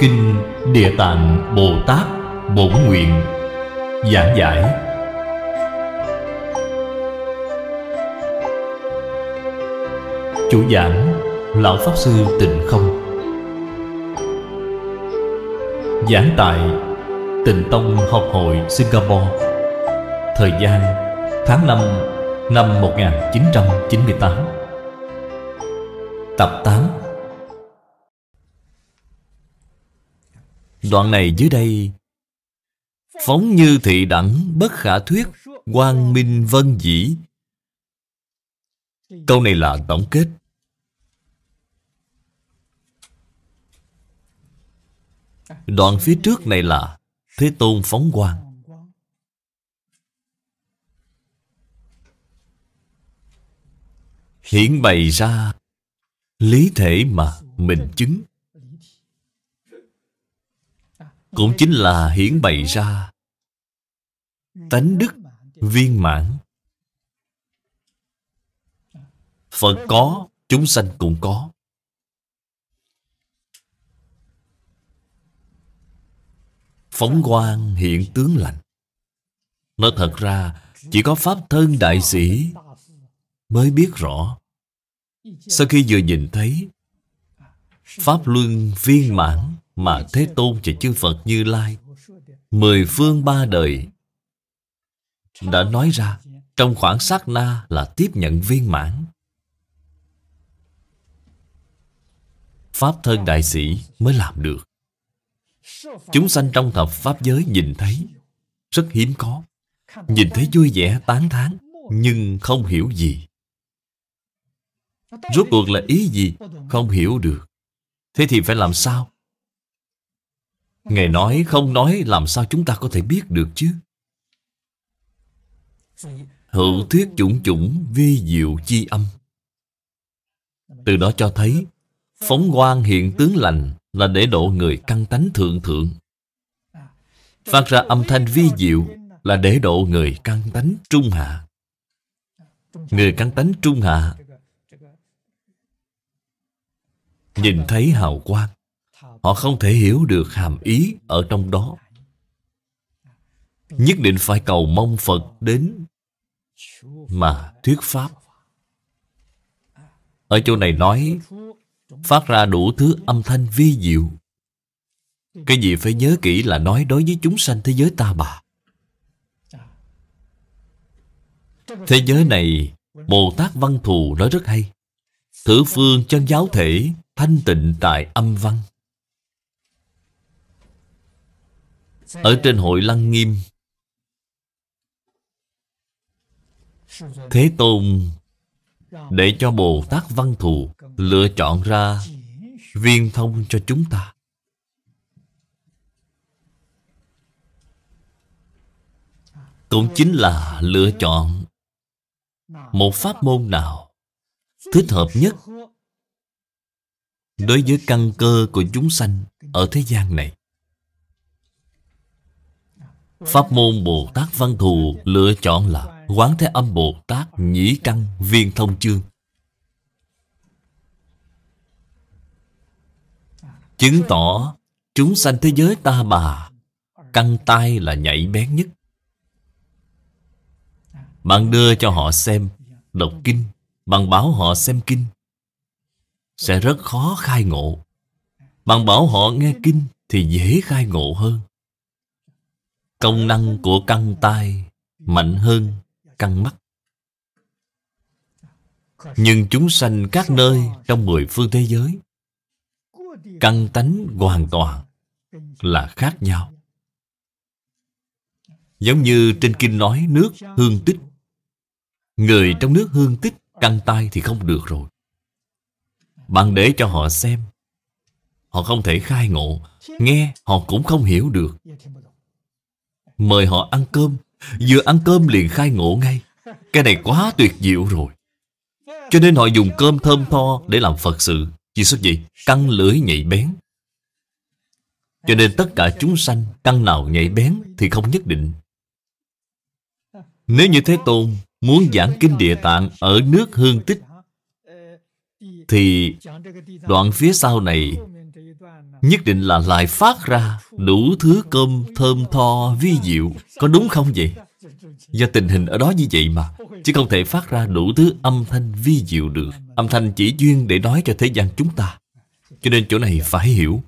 Kinh Địa Tạng Bồ Tát Bổn Nguyện. Giảng giải. Chủ giảng, Lão Pháp Sư Tịnh Không. Giảng tại Tịnh Tông Học hội Singapore. Thời gian, tháng 5 năm 1998 Tập 8 Đoạn này dưới đây. Phóng như thị đẳng, bất khả thuyết, Quang minh vân dĩ. Câu này là tổng kết. Đoạn phía trước này là Thế Tôn phóng quang. Hiển bày ra Lý thể mà mình chứng. Cũng chính là hiển bày ra. Tánh đức viên mãn. Phật có, Chúng sanh cũng có. Phóng quang hiện tướng lành. Nói thật ra, Chỉ có Pháp thân đại sĩ Mới biết rõ. Sau khi vừa nhìn thấy, Pháp luân viên mãn mà Thế Tôn và chư Phật Như Lai, Mười phương ba đời, Đã nói ra, Trong khoảng sát na là tiếp nhận viên mãn. Pháp thân đại sĩ mới làm được. Chúng sanh trong thập Pháp giới nhìn thấy, Rất hiếm có. Nhìn thấy vui vẻ, tán thán, Nhưng không hiểu gì. Rốt cuộc là ý gì? Không hiểu được. Thế thì phải làm sao? Ngài nói không nói Làm sao chúng ta có thể biết được chứ? Hữu thuyết chủng chủng Vi diệu chi âm. Từ đó cho thấy, Phóng quang hiện tướng lành Là để độ người căn tánh thượng thượng. Phát ra âm thanh vi diệu Là để độ người căn tánh trung hạ. Người căn tánh trung hạ. Nhìn thấy hào quang. Họ không thể hiểu được hàm ý ở trong đó. Nhất định phải cầu mong Phật đến Mà thuyết Pháp. Ở chỗ này nói, Phát ra đủ thứ âm thanh vi diệu. Cái gì phải nhớ kỹ là nói đối với chúng sanh thế giới ta bà. Thế giới này, Bồ Tát Văn Thù nói rất hay. Thử phương chân giáo thể Thanh tịnh tại âm văn. Ở trên hội Lăng Nghiêm. Thế Tôn Để cho Bồ Tát Văn Thù Lựa chọn ra Viên thông cho chúng ta. Cũng chính là lựa chọn Một pháp môn nào Thích hợp nhất Đối với căn cơ của chúng sanh Ở thế gian này. Pháp môn Bồ Tát Văn Thù lựa chọn là Quán Thế Âm Bồ Tát Nhĩ Căn Viên Thông Chương. Chứng tỏ, chúng sanh thế giới ta bà Căn tay là nhạy bén nhất. Bạn đưa cho họ xem Đọc kinh, Bạn bảo họ xem kinh, Sẽ rất khó khai ngộ. Bạn bảo họ nghe kinh Thì dễ khai ngộ hơn. Công năng của căn tai Mạnh hơn căn mắt. Nhưng chúng sanh các nơi Trong mười phương thế giới, Căn tánh hoàn toàn Là khác nhau. Giống như trên kinh nói nước hương tích. Người trong nước hương tích Căn tai thì không được rồi. Bạn để cho họ xem, Họ không thể khai ngộ, Nghe họ cũng không hiểu được. Mời họ ăn cơm. Vừa ăn cơm liền khai ngộ ngay. Cái này quá tuyệt diệu rồi. Cho nên họ dùng cơm thơm tho Để làm Phật sự. Vì sao vậy? căng lưỡi nhạy bén. Cho nên tất cả chúng sanh căng nào nhạy bén Thì không nhất định. Nếu như Thế Tôn Muốn giảng kinh địa tạng Ở nước hương tích, Thì đoạn phía sau này Nhất định là lại phát ra Đủ thứ cơm thơm tho vi diệu. Có đúng không vậy? Do tình hình ở đó như vậy mà Chứ không thể phát ra đủ thứ âm thanh vi diệu được. Âm thanh chỉ duyên để nói cho thế gian chúng ta. Cho nên chỗ này phải hiểu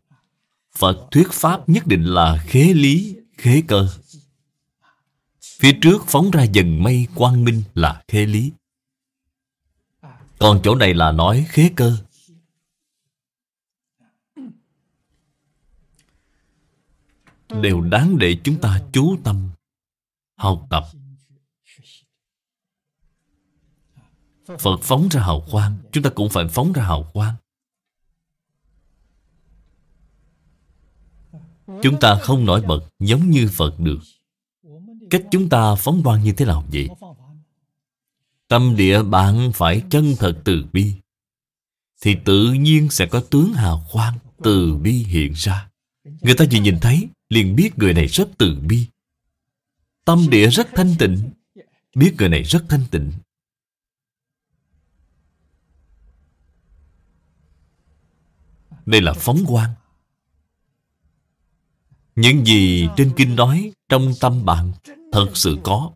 Phật thuyết Pháp nhất định là khế lý, khế cơ. Phía trước phóng ra dần mây quang minh là khế lý. Còn chỗ này là nói khế cơ. Đều đáng để chúng ta chú tâm. Học tập. Phật phóng ra hào quang, Chúng ta cũng phải phóng ra hào quang. Chúng ta không nổi bật giống như Phật được. Cách chúng ta phóng quang như thế nào vậy? Tâm địa bạn phải chân thật từ bi, Thì tự nhiên sẽ có tướng hào quang từ bi hiện ra. Người ta chỉ nhìn thấy liền biết người này rất từ bi. Tâm địa rất thanh tịnh, Biết người này rất thanh tịnh. Đây là phóng quang. Những gì trên kinh nói Trong tâm bạn Thật sự có.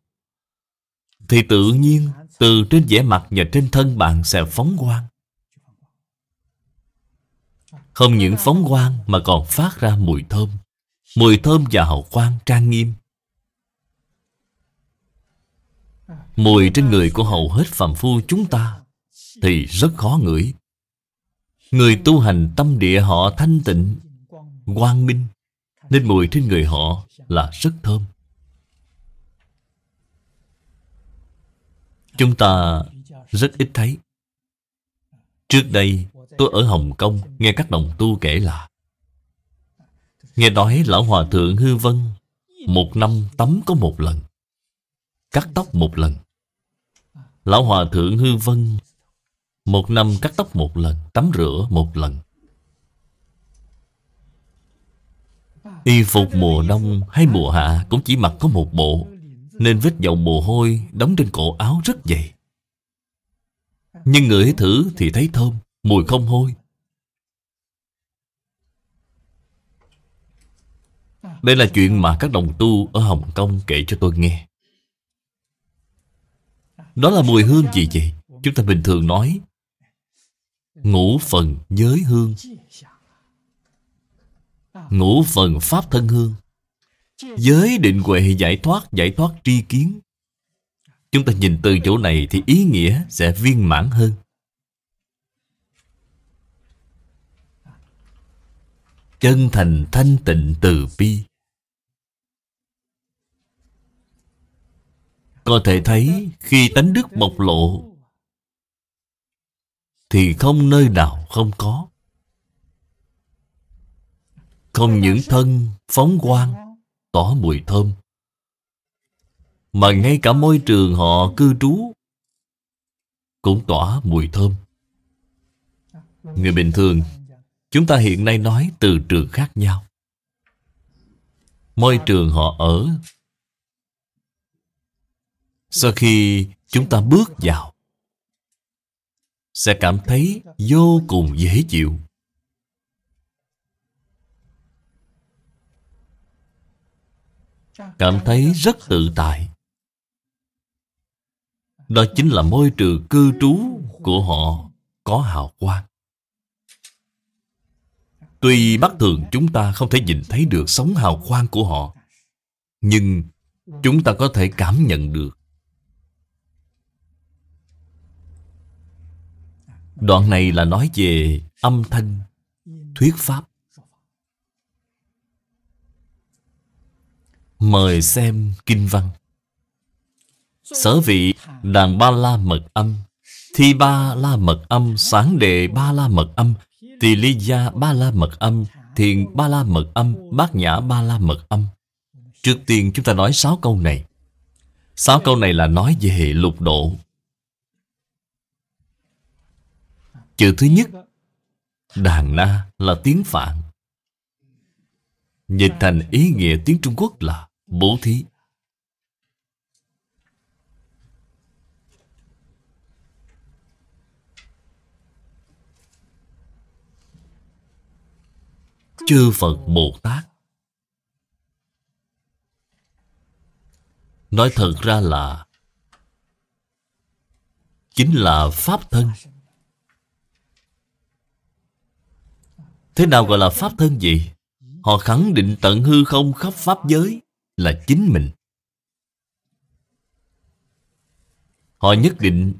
Thì tự nhiên, Từ trên vẻ mặt và trên thân bạn sẽ phóng quang. Không những phóng quang Mà còn phát ra mùi thơm. Mùi thơm và hậu quang trang nghiêm. Mùi trên người của hầu hết phàm phu chúng ta Thì rất khó ngửi. Người tu hành tâm địa họ thanh tịnh, Quang minh, Nên mùi trên người họ là rất thơm. Chúng ta rất ít thấy. Trước đây, tôi ở Hồng Kông Nghe các đồng tu kể là Nghe nói Lão Hòa Thượng Hư Vân Một năm tắm có một lần, Cắt tóc một lần. Lão Hòa Thượng Hư Vân Một năm cắt tóc một lần, Tắm rửa một lần. Y phục mùa đông hay mùa hạ Cũng chỉ mặc có một bộ, Nên vết dầu mồ hôi Đóng trên cổ áo rất dày. Nhưng ngửi thử thì thấy thơm, Mùi không hôi. Đây là chuyện mà các đồng tu ở Hồng Kông kể cho tôi nghe. Đó là mùi hương gì vậy? Chúng ta bình thường nói, Ngũ phần giới hương. Ngũ phần pháp thân hương. Giới định huệ giải thoát Giải thoát tri kiến. Chúng ta nhìn từ chỗ này Thì ý nghĩa sẽ viên mãn hơn. Chân thành thanh tịnh từ bi. Có thể thấy khi tánh đức bộc lộ, Thì không nơi nào không có. Không những thân phóng quang Tỏ mùi thơm, Mà ngay cả môi trường họ cư trú Cũng tỏa mùi thơm. Người bình thường, Chúng ta hiện nay nói từ trường khác nhau. Môi trường họ ở sau khi chúng ta bước vào, Sẽ cảm thấy vô cùng dễ chịu. Cảm thấy rất tự tại. Đó chính là môi trường cư trú của họ có hào quang. Tuy bắt thường chúng ta không thể nhìn thấy được sống hào quang của họ, Nhưng chúng ta có thể cảm nhận được Đoạn này là nói về âm thanh, Thuyết Pháp. Mời xem kinh văn. Sở vị đàn ba la mật âm, Thi ba la mật âm, Sáng đề ba la mật âm, Tỳ ly gia ba la mật âm, Thiền ba la mật âm, Bát nhã ba la mật âm. Trước tiên chúng ta nói sáu câu này. Sáu câu này là nói về lục độ. Chữ thứ nhất, Đàn na là tiếng Phạn. Dịch thành ý nghĩa tiếng Trung Quốc là bố thí. Chư Phật Bồ Tát. Nói thật ra là Chính là Pháp thân. Thế nào gọi là Pháp thân gì? Họ khẳng định tận hư không khắp Pháp giới Là chính mình. Họ nhất định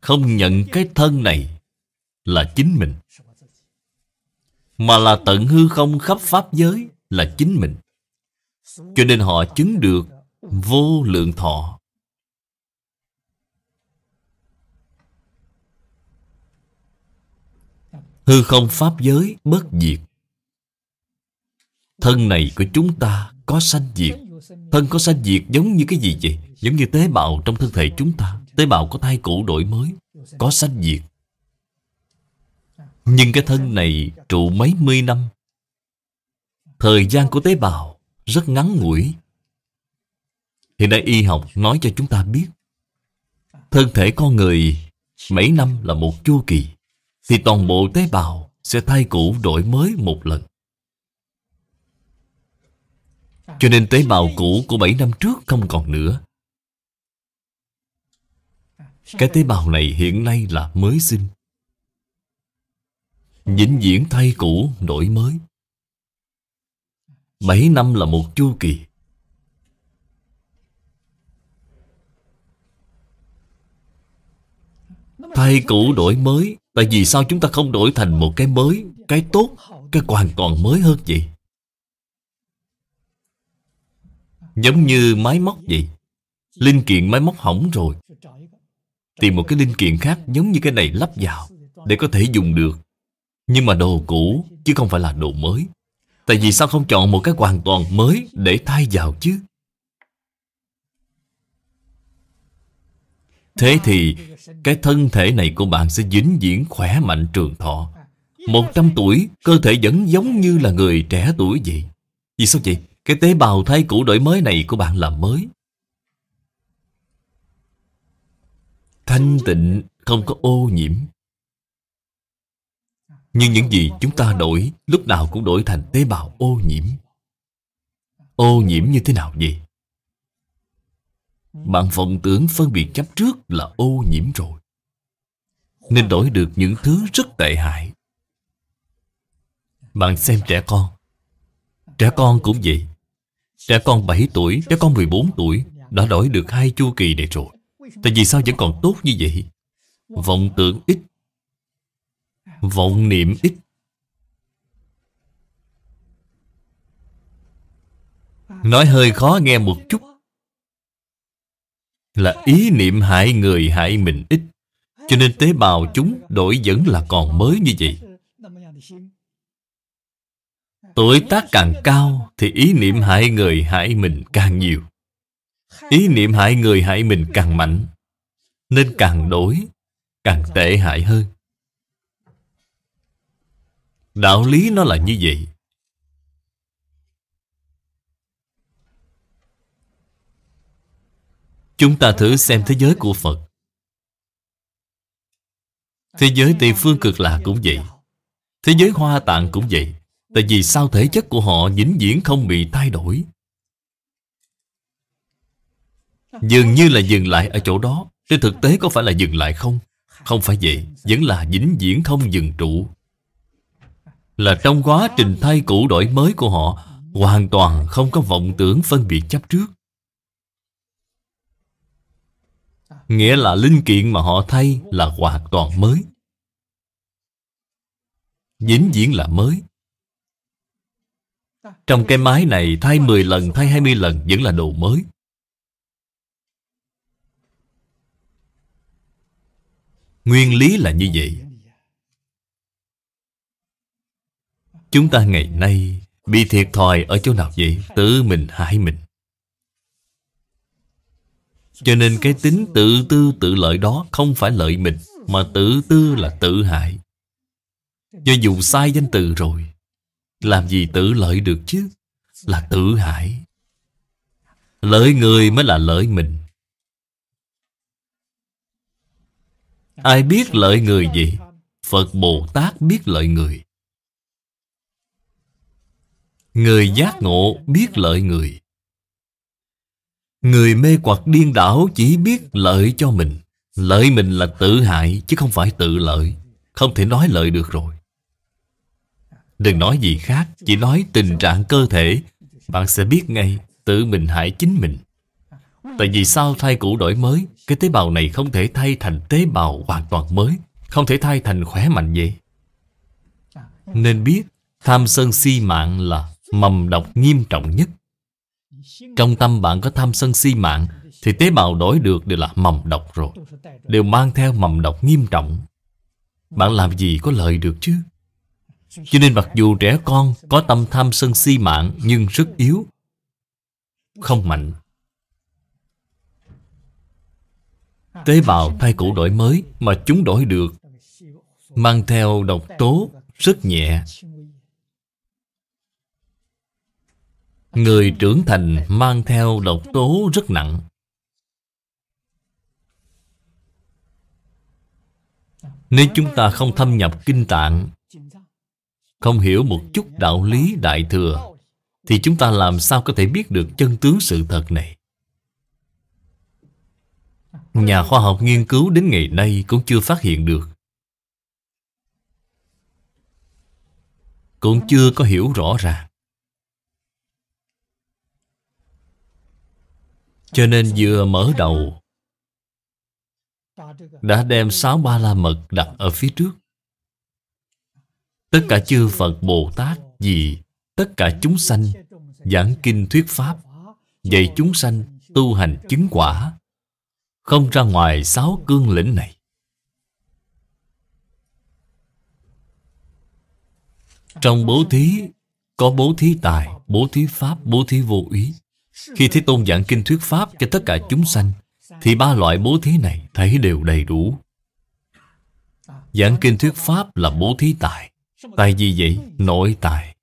Không nhận cái thân này Là chính mình, Mà là tận hư không khắp Pháp giới Là chính mình. Cho nên họ chứng được Vô lượng thọ. Hư không pháp giới bất diệt. Thân này của chúng ta có sanh diệt. Thân có sanh diệt giống như cái gì vậy? Giống như tế bào trong thân thể chúng ta. Tế bào có thai cũ đổi mới, Có sanh diệt. Nhưng cái thân này trụ mấy mươi năm. Thời gian của tế bào rất ngắn ngủi. Hiện nay y học nói cho chúng ta biết, Thân thể con người mấy năm là một chu kỳ. Thì toàn bộ tế bào sẽ thay cũ đổi mới một lần. Cho nên tế bào cũ của 7 năm trước không còn nữa. Cái tế bào này hiện nay là mới sinh. Vĩnh viễn thay cũ, đổi mới. 7 năm là một chu kỳ. Thay cũ, đổi mới. Tại vì sao chúng ta không đổi thành một cái mới, Cái tốt, Cái hoàn toàn mới hơn vậy? Giống như máy móc vậy. Linh kiện máy móc hỏng rồi. Tìm một cái linh kiện khác Giống như cái này lắp vào Để có thể dùng được. Nhưng mà đồ cũ, Chứ không phải là đồ mới. Tại vì sao không chọn một cái hoàn toàn mới Để thay vào chứ? Thế thì cái thân thể này của bạn sẽ vĩnh viễn khỏe mạnh trường thọ. Một trăm tuổi, cơ thể vẫn giống như là người trẻ tuổi vậy. Vì sao vậy? Cái tế bào thay cũ đổi mới này của bạn là mới. Thanh tịnh không có ô nhiễm. Nhưng những gì chúng ta đổi lúc nào cũng đổi thành tế bào ô nhiễm. Ô nhiễm như thế nào vậy? Bạn vọng tưởng phân biệt chấp trước là ô nhiễm rồi. Nên đổi được những thứ rất tệ hại. Bạn xem trẻ con. Trẻ con cũng vậy. Trẻ con 7 tuổi, trẻ con 14 tuổi Đã đổi được hai chu kỳ này rồi. Tại vì sao vẫn còn tốt như vậy? Vọng tưởng ít. Vọng niệm ít. Nói hơi khó nghe một chút là ý niệm hại người hại mình ít. Cho nên tế bào chúng đổi vẫn là còn mới như vậy. Tuổi tác càng cao thì ý niệm hại người hại mình càng nhiều. Ý niệm hại người hại mình càng mạnh, nên càng đổi, càng tệ hại hơn. Đạo lý nó là như vậy. Chúng ta thử xem thế giới của Phật. Thế giới Tây Phương cực lạc cũng vậy. Thế giới Hoa Tạng cũng vậy. Tại vì sao thể chất của họ vĩnh viễn không bị thay đổi? Dường như là dừng lại ở chỗ đó. Trên thực tế có phải là dừng lại không? Không phải vậy. Vẫn là vĩnh viễn không dừng trụ. Là trong quá trình thay cũ đổi mới của họ, Hoàn toàn không có vọng tưởng phân biệt chấp trước. Nghĩa là linh kiện mà họ thay là hoàn toàn mới. Dính diễn là mới. Trong cái máy này thay 10 lần, thay 20 lần vẫn là đồ mới. Nguyên lý là như vậy. Chúng ta ngày nay bị thiệt thòi ở chỗ nào vậy? Tự mình hại mình cho nên cái tính tự tư tự lợi đó Không phải lợi mình, Mà tự tư là tự hại. Do dùng sai danh từ rồi, Làm gì tự lợi được chứ? Là tự hại. Lợi người mới là lợi mình. Ai biết lợi người gì? Phật Bồ Tát biết lợi người. Người giác ngộ biết lợi người. Người mê hoặc điên đảo chỉ biết lợi cho mình. Lợi mình là tự hại, chứ không phải tự lợi. Không thể nói lợi được rồi. Đừng nói gì khác, Chỉ nói tình trạng cơ thể. Bạn sẽ biết ngay, Tự mình hại chính mình. Tại vì sao thay cũ đổi mới, Cái tế bào này không thể thay thành tế bào hoàn toàn mới, Không thể thay thành khỏe mạnh vậy. Nên biết, Tham sân si mạng là mầm độc nghiêm trọng nhất. Trong tâm bạn có tham sân si mạng, Thì tế bào đổi được đều là mầm độc rồi. Đều mang theo mầm độc nghiêm trọng. Bạn làm gì có lợi được chứ? Cho nên mặc dù trẻ con có tâm tham sân si mạng, Nhưng rất yếu Không mạnh. Tế bào thay cũ đổi mới Mà chúng đổi được, Mang theo độc tố rất nhẹ Người trưởng thành mang theo độc tố rất nặng. Nếu chúng ta không thâm nhập kinh tạng, Không hiểu một chút đạo lý đại thừa, Thì chúng ta làm sao có thể biết được chân tướng sự thật này? Nhà khoa học nghiên cứu đến ngày nay cũng chưa phát hiện được. Cũng chưa có hiểu rõ ràng. Cho nên vừa mở đầu, Đã đem sáu ba la mật đặt ở phía trước. Tất cả chư Phật Bồ Tát gì Tất cả chúng sanh Giảng kinh thuyết pháp, Dạy chúng sanh tu hành chứng quả, Không ra ngoài sáu cương lĩnh này. Trong bố thí, Có bố thí tài, Bố thí pháp, Bố thí vô ý khi Thế Tôn giảng kinh thuyết Pháp cho tất cả chúng sanh, Thì ba loại bố thí này thấy đều đầy đủ. Giảng kinh thuyết Pháp là bố thí tài. Tài gì vậy? Nội tài.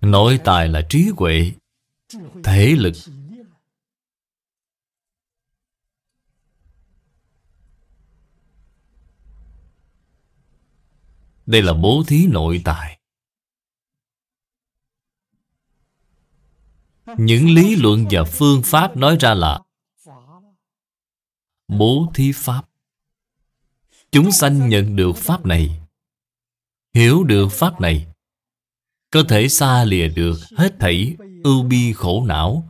Nội tài là trí huệ, Thể lực. Đây là bố thí nội tài. Những lý luận và phương pháp nói ra là Bố thí pháp. Chúng sanh nhận được pháp này, Hiểu được pháp này, Có thể xa lìa được hết thảy ưu bi khổ não.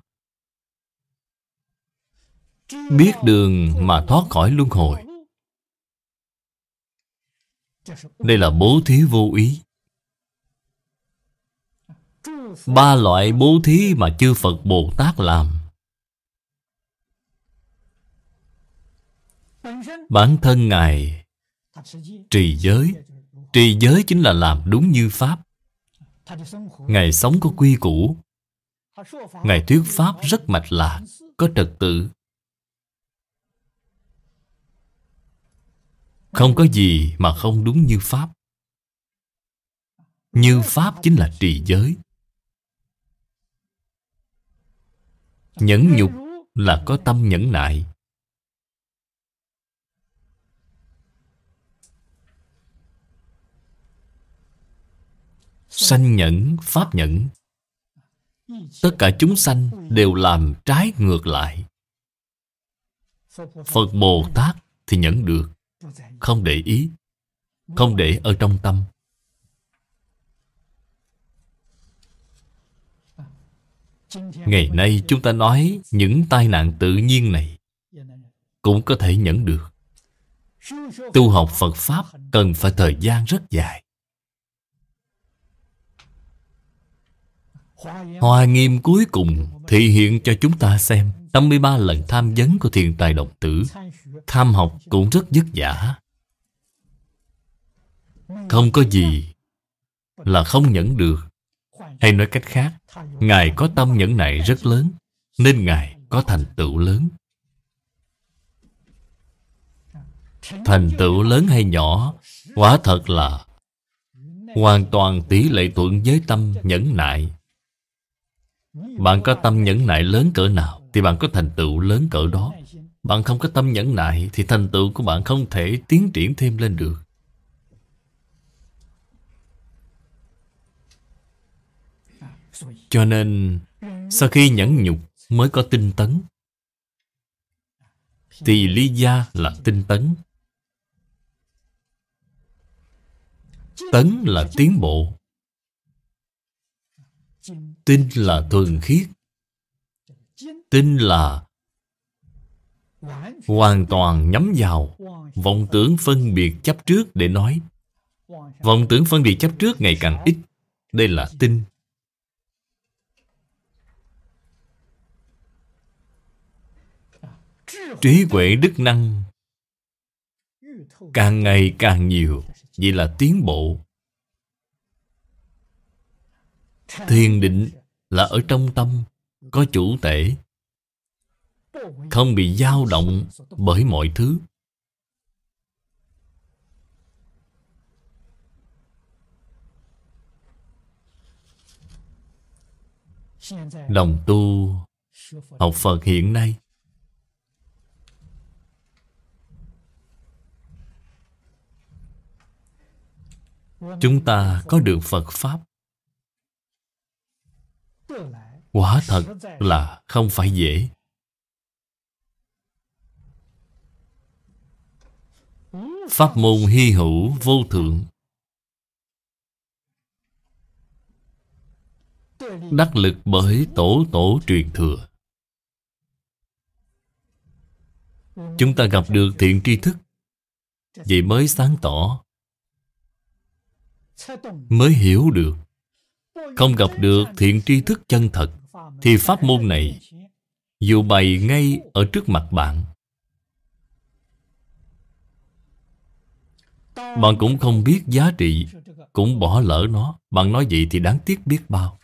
Biết đường mà thoát khỏi luân hồi. Đây là bố thí vô ý. Ba loại bố thí mà chư Phật Bồ Tát làm. Bản thân Ngài Trì giới. Trì giới chính là làm đúng như Pháp. Ngài sống có quy củ. Ngài thuyết Pháp rất mạch lạc, Có trật tự. Không có gì mà không đúng như Pháp. Như Pháp chính là trì giới. Nhẫn nhục là có tâm nhẫn nại. Sanh nhẫn, pháp nhẫn. Tất cả chúng sanh đều làm trái ngược lại. Phật Bồ Tát thì nhẫn được Không để ý Không để ở trong tâm. Ngày nay chúng ta nói những tai nạn tự nhiên này cũng có thể nhẫn được. Tu học Phật Pháp cần phải thời gian rất dài. Hoa nghiêm cuối cùng thị hiện cho chúng ta xem 53 lần tham vấn của thiền tài đồng tử Tham học cũng rất vất vả Không có gì là không nhẫn được hay nói cách khác, Ngài có tâm nhẫn nại rất lớn, nên Ngài có thành tựu lớn. Thành tựu lớn hay nhỏ, quả thật là hoàn toàn tỷ lệ thuận với tâm nhẫn nại. Bạn có tâm nhẫn nại lớn cỡ nào, thì bạn có thành tựu lớn cỡ đó. Bạn không có tâm nhẫn nại, thì thành tựu của bạn không thể tiến triển thêm lên được. Cho nên, Sau khi nhẫn nhục mới có tinh tấn. Thì lý gia là tinh tấn. Tấn là tiến bộ. Tinh là thuần khiết. Tinh là Hoàn toàn nhắm vào. Vọng tưởng phân biệt chấp trước để nói. Vọng tưởng phân biệt chấp trước ngày càng ít. Đây là tinh. Trí huệ đức năng Càng ngày càng nhiều, Vậy là tiến bộ. Thiền định là ở trong tâm, Có chủ tể. Không bị dao động bởi mọi thứ. Đồng tu Học Phật hiện nay Chúng ta có được Phật Pháp. Quả thật là không phải dễ. Pháp môn hy hữu vô thượng. Đắc lực bởi tổ tổ truyền thừa. Chúng ta gặp được thiện tri thức. Vậy mới sáng tỏ. Mới hiểu được. Không gặp được thiện tri thức chân thật, Thì pháp môn này Dù bày ngay ở trước mặt bạn. Bạn cũng không biết giá trị, Cũng bỏ lỡ nó. Bạn nói vậy thì đáng tiếc biết bao.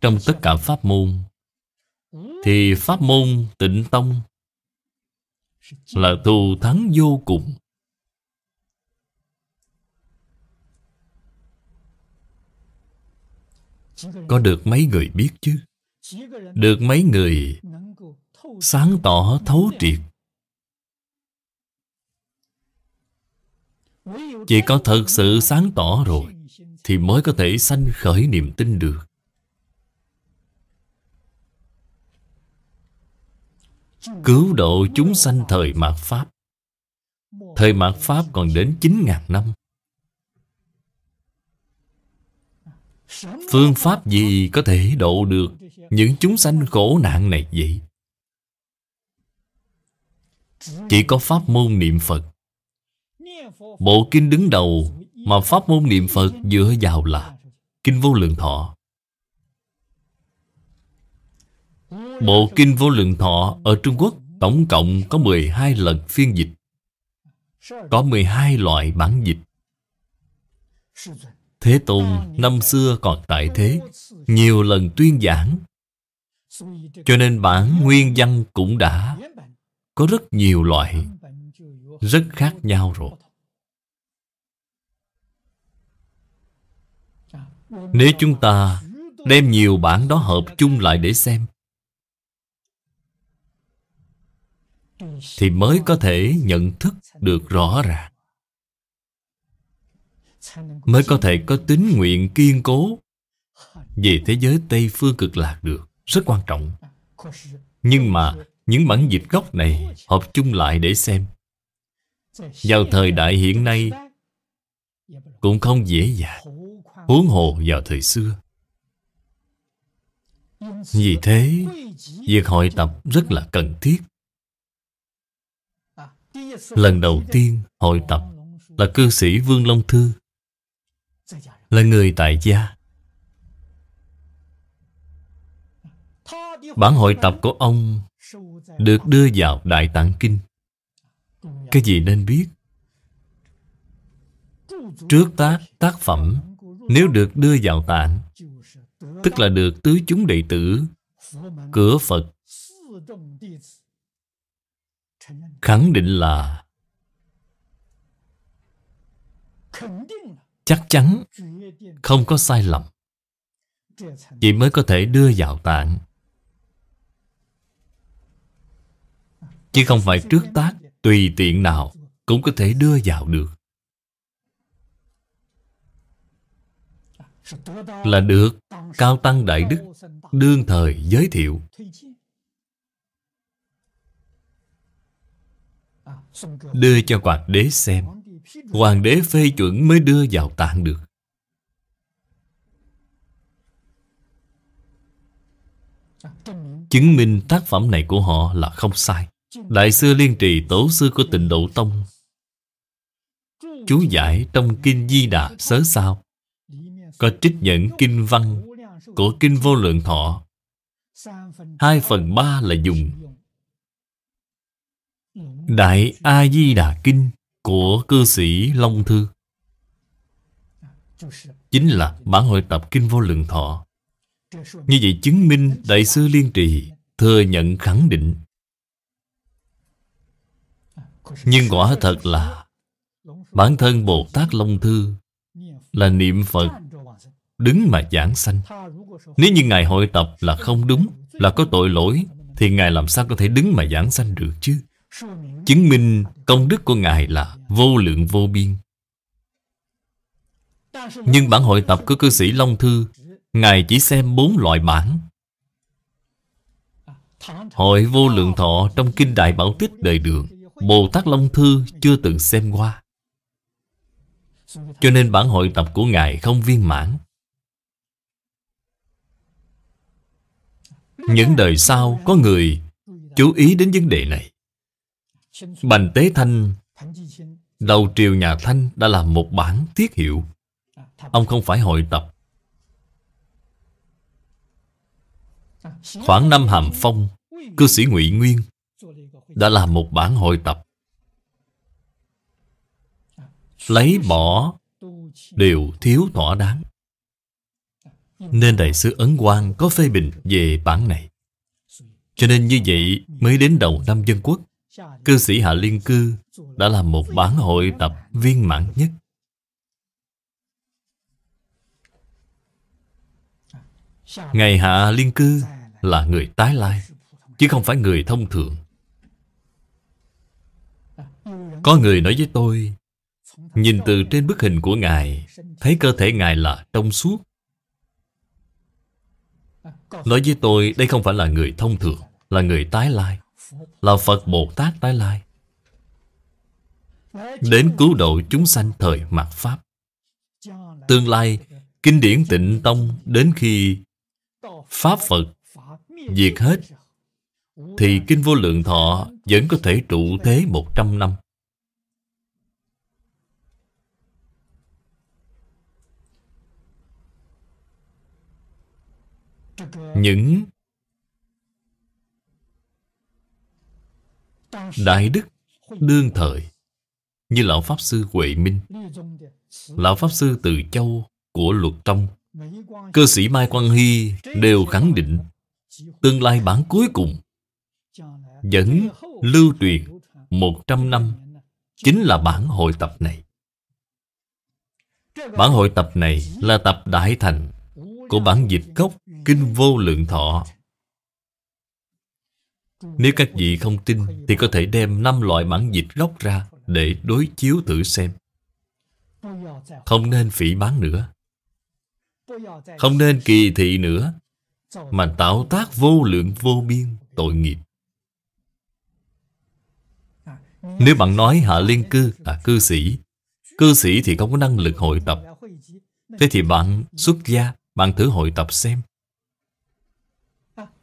Trong tất cả pháp môn, Thì pháp môn tịnh tông Là thù thắng vô cùng. Có được mấy người biết chứ? Được mấy người Sáng tỏ thấu triệt. Chỉ có thật sự sáng tỏ rồi, Thì mới có thể sanh khởi niềm tin được. Cứu độ chúng sanh thời mạt Pháp. Thời mạt Pháp còn đến 9.000 năm. Phương pháp gì có thể độ được Những chúng sanh khổ nạn này vậy Chỉ có pháp môn niệm Phật Bộ kinh đứng đầu Mà pháp môn niệm Phật dựa vào là Kinh vô lượng thọ Bộ kinh vô lượng thọ ở Trung Quốc tổng cộng có 12 lần phiên dịch. Có 12 loại bản dịch. Thế Tôn, năm xưa còn tại thế, Nhiều lần tuyên giảng. Cho nên bản nguyên văn cũng đã Có rất nhiều loại Rất khác nhau rồi. Nếu chúng ta đem nhiều bản đó hợp chung lại để xem, Thì mới có thể nhận thức được rõ ràng mới có thể có tính nguyện kiên cố về thế giới Tây Phương cực lạc được. Rất quan trọng. Nhưng mà những bản dịch gốc này hợp chung lại để xem. Vào thời đại hiện nay cũng không dễ dàng. Huống hồ vào thời xưa. Vì thế, việc hội tập rất là cần thiết. Lần đầu tiên hội tập là cư sĩ Vương Long Thư là người tại gia. Bản hội tập của ông Được đưa vào Đại Tạng Kinh. Cái gì nên biết? Trước tác tác phẩm, Nếu được đưa vào tạng, Tức là được tứ chúng đệ tử, Cửa Phật, Khẳng định là chắc chắn không có sai lầm. Chỉ mới có thể đưa vào tạng. Chứ không phải trước tác, tùy tiện nào cũng có thể đưa vào được. Là được, Cao Tăng Đại Đức, Đương thời giới thiệu. Đưa cho hoàng đế xem. Hoàng đế phê chuẩn mới đưa vào tạng được. Chứng minh tác phẩm này của họ là không sai. Đại sư Liên Trì, Tổ sư của tịnh Độ Tông. Chú giải trong Kinh Di Đà Sớ Sao? Có trích dẫn kinh văn của Kinh Vô Lượng Thọ. Hai phần ba là dùng Đại A-di-đà Kinh của cư sĩ Long Thư. Chính là bản hội tập Kinh Vô Lượng Thọ. Như vậy chứng minh Đại sư Liên Trì thừa nhận khẳng định. Nhưng quả thật là Bản thân Bồ Tát Long Thư Là niệm Phật Đứng mà giảng sanh. Nếu như Ngài hội tập là không đúng, Là có tội lỗi, Thì Ngài làm sao có thể đứng mà giảng sanh được chứ? Chứng minh công đức của Ngài là vô lượng vô biên. Nhưng bản hội tập của cư sĩ Long Thư Ngài chỉ xem bốn loại bản. Hội vô lượng thọ trong Kinh Đại Bảo Tích đời đường Bồ Tát Long Thư chưa từng xem qua. Cho nên bản hội tập của Ngài không viên mãn. Những đời sau có người chú ý đến vấn đề này. Bành Tế Thanh, Đầu triều nhà Thanh đã làm một bản thiết hiệu. Ông không phải hội tập Khoảng năm Hàm Phong, Cư sĩ Ngụy Nguyên Đã làm một bản hội tập. Lấy bỏ Đều thiếu thỏa đáng. Nên Đại sứ Ấn Quang có phê bình về bản này. Cho nên như vậy mới đến đầu năm dân quốc, Cư sĩ Hạ Liên Cư đã làm một bản hội tập viên mãn nhất. Ngày Hạ Liên Cư là người tái lai, chứ không phải người thông thường. Có người nói với tôi, nhìn từ trên bức hình của Ngài, thấy cơ thể Ngài là trong suốt. Nói với tôi, đây không phải là người thông thường, là người tái lai là Phật Bồ Tát tái lai đến cứu độ chúng sanh thời mạt Pháp. Tương lai, kinh điển tịnh tông đến khi Pháp Phật diệt hết, thì Kinh Vô Lượng Thọ vẫn có thể trụ thế một trăm năm. Những Đại Đức đương thời Như Lão Pháp Sư Huệ Minh, Lão Pháp Sư Từ Châu của Luật Tông, Cơ sĩ Mai Quang Hy đều khẳng định Tương lai bản cuối cùng Vẫn lưu truyền một trăm năm Chính là bản hội tập này. Bản hội tập này là tập đại thành Của bản dịch gốc Kinh Vô Lượng Thọ. Nếu các vị không tin Thì có thể đem năm loại bản dịch gốc ra Để đối chiếu thử xem. Không nên phỉ bán nữa. Không nên kỳ thị nữa. Mà tạo tác vô lượng vô biên tội nghiệp. Nếu bạn nói hạ liên cư là cư sĩ Cư sĩ thì không có năng lực hội tập. Thế thì bạn xuất gia, Bạn thử hội tập xem.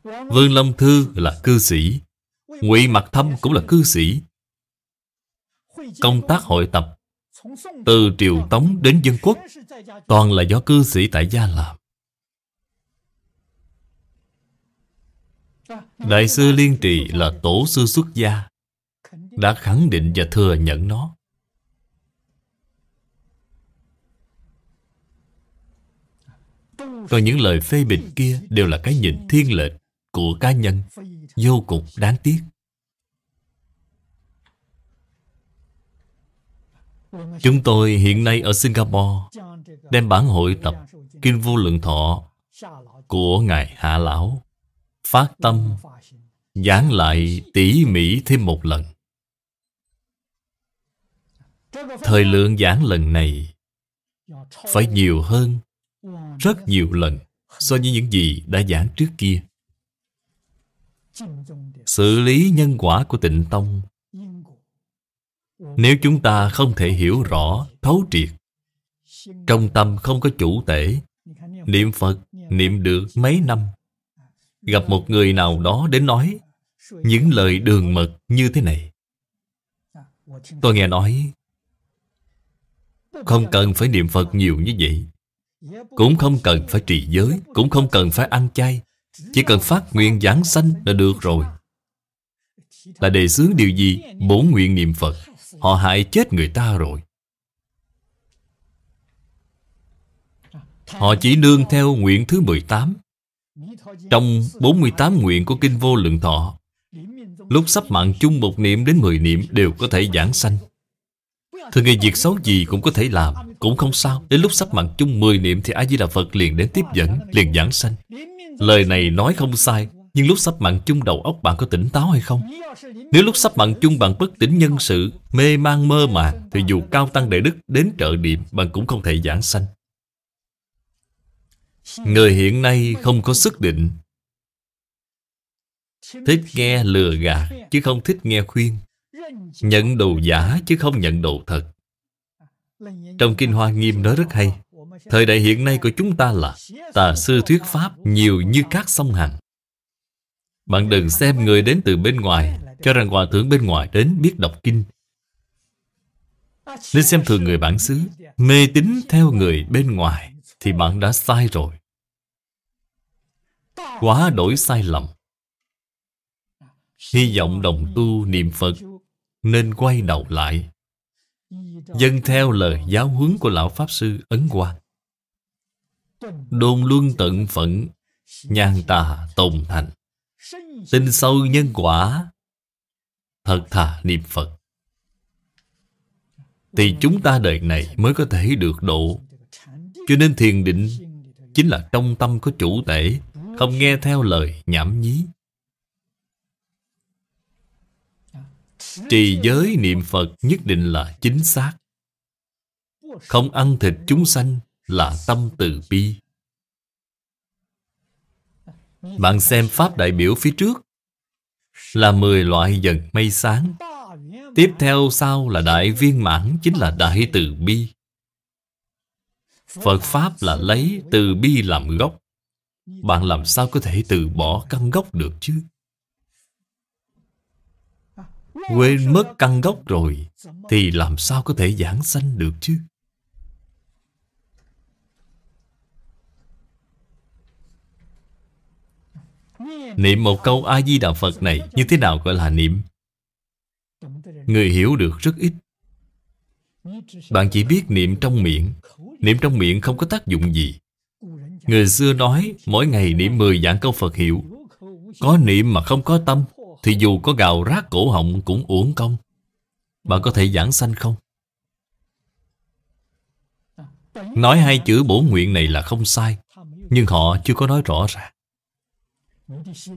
Vương Lâm Thư là cư sĩ, Ngụy Mặc Thâm cũng là cư sĩ. Công tác hội tập Từ triều tống đến dân quốc Toàn là do cư sĩ tại gia làm. Đại sư Liên Trì là tổ sư xuất gia, Đã khẳng định và thừa nhận nó. Còn những lời phê bình kia Đều là cái nhìn thiên lệch của cá nhân, vô cùng đáng tiếc. Chúng tôi hiện nay ở singapore, đem bản hội tập kinh vô lượng thọ của ngài hạ lão phát tâm giảng lại tỉ mỉ thêm một lần thời lượng giảng lần này phải nhiều hơn rất nhiều lần so với những gì đã giảng trước kia. Xử lý nhân quả của tịnh tông Nếu chúng ta không thể hiểu rõ, thấu triệt Trong tâm không có chủ tể Niệm Phật, niệm được mấy năm Gặp một người nào đó đến nói Những lời đường mật như thế này. Tôi nghe nói, Không cần phải niệm Phật nhiều như vậy, Cũng không cần phải trì giới, Cũng không cần phải ăn chay, Chỉ cần phát nguyện giảng sanh là được rồi. Là đề xướng điều gì? Bốn nguyện niệm Phật, Họ hại chết người ta rồi. Họ chỉ nương theo nguyện thứ 18 trong 48 nguyện của Kinh Vô Lượng Thọ, Lúc sắp mạng chung một niệm đến 10 niệm đều có thể giảng sanh. Thường ngày việc xấu gì cũng có thể làm, Cũng không sao. Đến lúc sắp mạng chung 10 niệm Thì ai di là Phật liền đến tiếp dẫn, Liền giảng sanh. Lời này nói không sai, Nhưng lúc sắp mạng chung đầu óc bạn có tỉnh táo hay không? Nếu lúc sắp mạng chung bạn bất tỉnh nhân sự, Mê mang mơ màng, Thì dù cao tăng đại đức đến trợ niệm, Bạn cũng không thể giảng sanh. Người hiện nay không có sức định. Thích nghe lừa gạt Chứ không thích nghe khuyên. Nhận đồ giả chứ không nhận đồ thật. Trong Kinh Hoa Nghiêm nói rất hay, Thời đại hiện nay của chúng ta là Tà sư thuyết Pháp nhiều như các sông Hằng. Bạn đừng xem người đến từ bên ngoài, Cho rằng hòa thượng bên ngoài đến biết đọc kinh. Nên xem thường người bản xứ, Mê tín theo người bên ngoài. Thì bạn đã sai rồi. Quá đổi sai lầm. Hy vọng đồng tu niệm Phật Nên quay đầu lại Dân theo lời giáo huấn của Lão Pháp Sư Ấn Quang Đôn luân tận phận, nhàn tà tồn thành. Tin sâu nhân quả, Thật thà niệm Phật. Thì chúng ta đời này mới có thể được độ cho nên thiền định Chính là trong tâm có chủ tể Không nghe theo lời nhảm nhí. Trì giới niệm Phật nhất định là chính xác. Không ăn thịt chúng sanh là tâm từ bi. Bạn xem Pháp đại biểu phía trước. Là 10 loại dần mây sáng. Tiếp theo sau là đại viên mãn, Chính là đại từ bi. Phật Pháp là lấy từ bi làm gốc. Bạn làm sao có thể từ bỏ căn gốc được chứ? Quên mất căn gốc rồi, Thì làm sao có thể giảng sanh được chứ? Niệm một câu A-di-đà Phật này Như thế nào gọi là niệm? Người hiểu được rất ít. Bạn chỉ biết niệm trong miệng. Niệm trong miệng không có tác dụng gì. Người xưa nói Mỗi ngày niệm 10 dạng câu Phật hiệu. Có niệm mà không có tâm thì dù có gào rác cổ họng cũng uổng công. Bạn có thể giảng sanh không? Nói hai chữ bổ nguyện này là không sai Nhưng họ chưa có nói rõ ràng.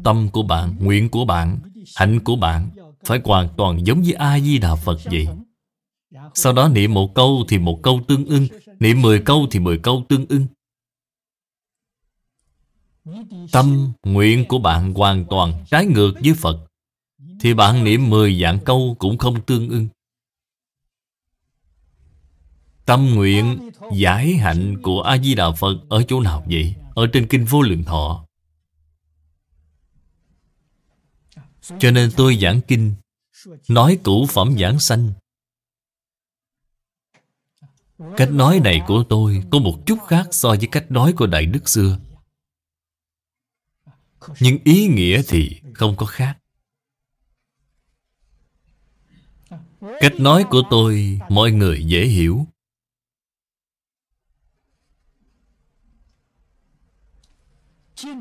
Tâm của bạn, nguyện của bạn, hạnh của bạn Phải hoàn toàn giống với A-di-đà Phật vậy. Sau đó niệm một câu thì một câu tương ưng Niệm mười câu thì mười câu tương ưng. Tâm, nguyện của bạn hoàn toàn trái ngược với Phật thì bạn niệm 10 dạng câu cũng không tương ưng. Tâm nguyện giải hạnh của A-di-đà Phật Ở chỗ nào vậy? Ở trên Kinh Vô Lượng Thọ. Cho nên tôi giảng kinh Nói cửu phẩm giảng sanh Cách nói này của tôi Có một chút khác so với cách nói của Đại Đức xưa. Nhưng ý nghĩa thì không có khác. Cách nói của tôi mọi người dễ hiểu.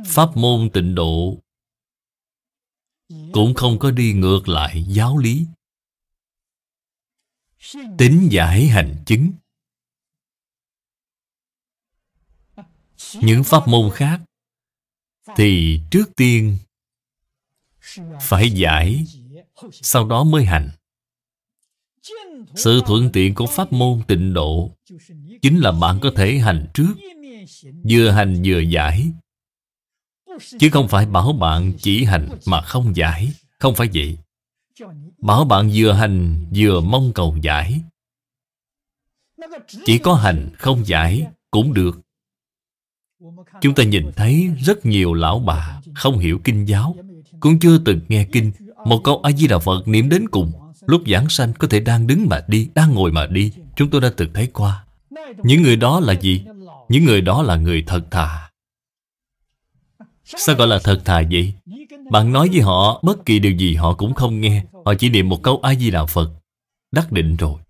Pháp môn tịnh độ Cũng không có đi ngược lại giáo lý. Tính giải hành chứng. Những pháp môn khác, Thì trước tiên Phải giải, Sau đó mới hành. Sự thuận tiện của pháp môn tịnh độ Chính là bạn có thể hành trước, Vừa hành vừa giải. Chứ không phải bảo bạn chỉ hành mà không giải. Không phải vậy. Bảo bạn vừa hành vừa mong cầu giải. Chỉ có hành không giải cũng được. Chúng ta nhìn thấy rất nhiều lão bà không hiểu kinh giáo. Cũng chưa từng nghe kinh. Một câu A-di-đà Phật niệm đến cùng. Lúc giảng sanh có thể đang đứng mà đi, Đang ngồi mà đi. Chúng tôi đã từng thấy qua. Những người đó là gì? Những người đó là người thật thà. Sao gọi là thật thà vậy? Bạn nói với họ bất kỳ điều gì họ cũng không nghe. Họ chỉ niệm một câu A-di-đà Phật Đắc định rồi.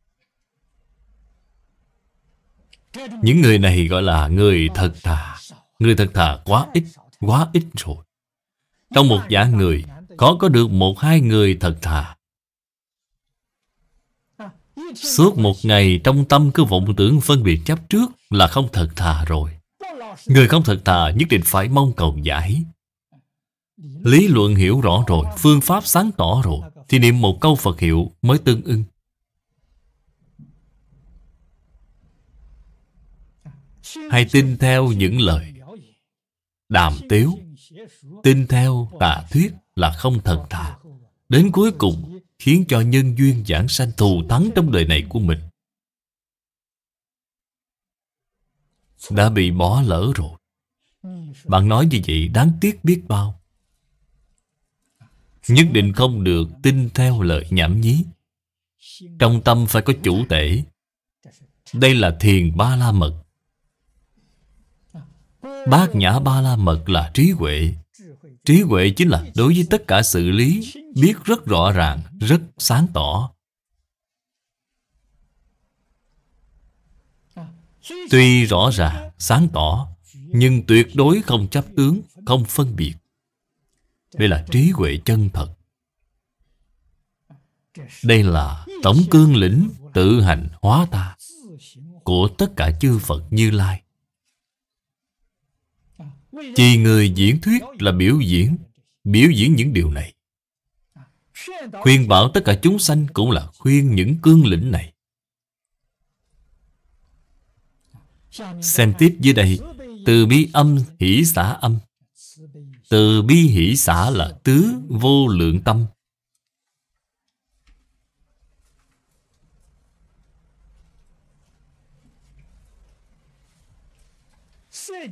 Những người này gọi là người thật thà. Người thật thà quá ít Quá ít rồi. Trong một giả người Có có được một hai người thật thà. Suốt một ngày trong tâm cứ vọng tưởng phân biệt chấp trước Là không thật thà rồi. Người không thật thà nhất định phải mong cầu giải Lý luận hiểu rõ rồi, Phương pháp sáng tỏ rồi, Thì niệm một câu Phật hiệu mới tương ưng. Hay tin theo những lời. Đàm tiếu. Tin theo tà thuyết là không thật thà Đến cuối cùng, Khiến cho nhân duyên giảng sanh thù thắng trong đời này của mình. Đã bị bỏ lỡ rồi. Bạn nói như vậy đáng tiếc biết bao. Nhất định không được tin theo lời nhảm nhí. Trong tâm phải có chủ tể Đây là thiền ba la mật. Bát nhã ba la mật là trí huệ. Trí huệ chính là đối với tất cả sự lý Biết rất rõ ràng, rất sáng tỏ. Tuy rõ ràng, sáng tỏ Nhưng tuyệt đối không chấp tướng, không phân biệt. Đây là trí huệ chân thật. Đây là tổng cương lĩnh tự hành hóa ta Của tất cả chư Phật Như Lai chỉ người diễn thuyết là biểu diễn Biểu diễn những điều này. Khuyên bảo tất cả chúng sanh cũng là khuyên những cương lĩnh này. Xem tiếp dưới đây. Từ bi âm hỷ xã âm. Từ bi hỷ xã là tứ vô lượng tâm.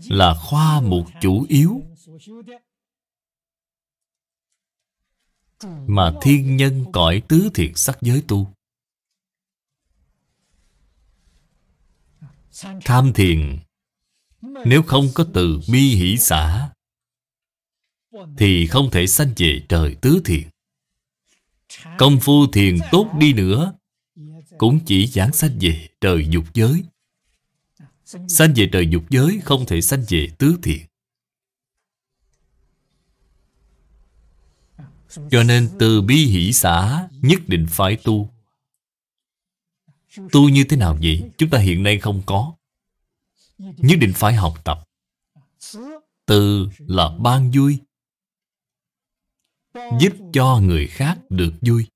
Là khoa mục chủ yếu. Mà thiên nhân cõi tứ thiệt sắc giới tu. Tham thiền, nếu không có từ bi hỷ xã thì không thể sanh về trời tứ thiền. Công phu thiền tốt đi nữa, cũng chỉ giảng sanh về trời dục giới. Sanh về trời dục giới, không thể sanh về tứ thiện. Cho nên từ bi hỷ xã nhất định phải tu. Tu như thế nào vậy? Chúng ta hiện nay không có. Nhất định phải học tập. Từ là ban vui. Giúp cho người khác được vui.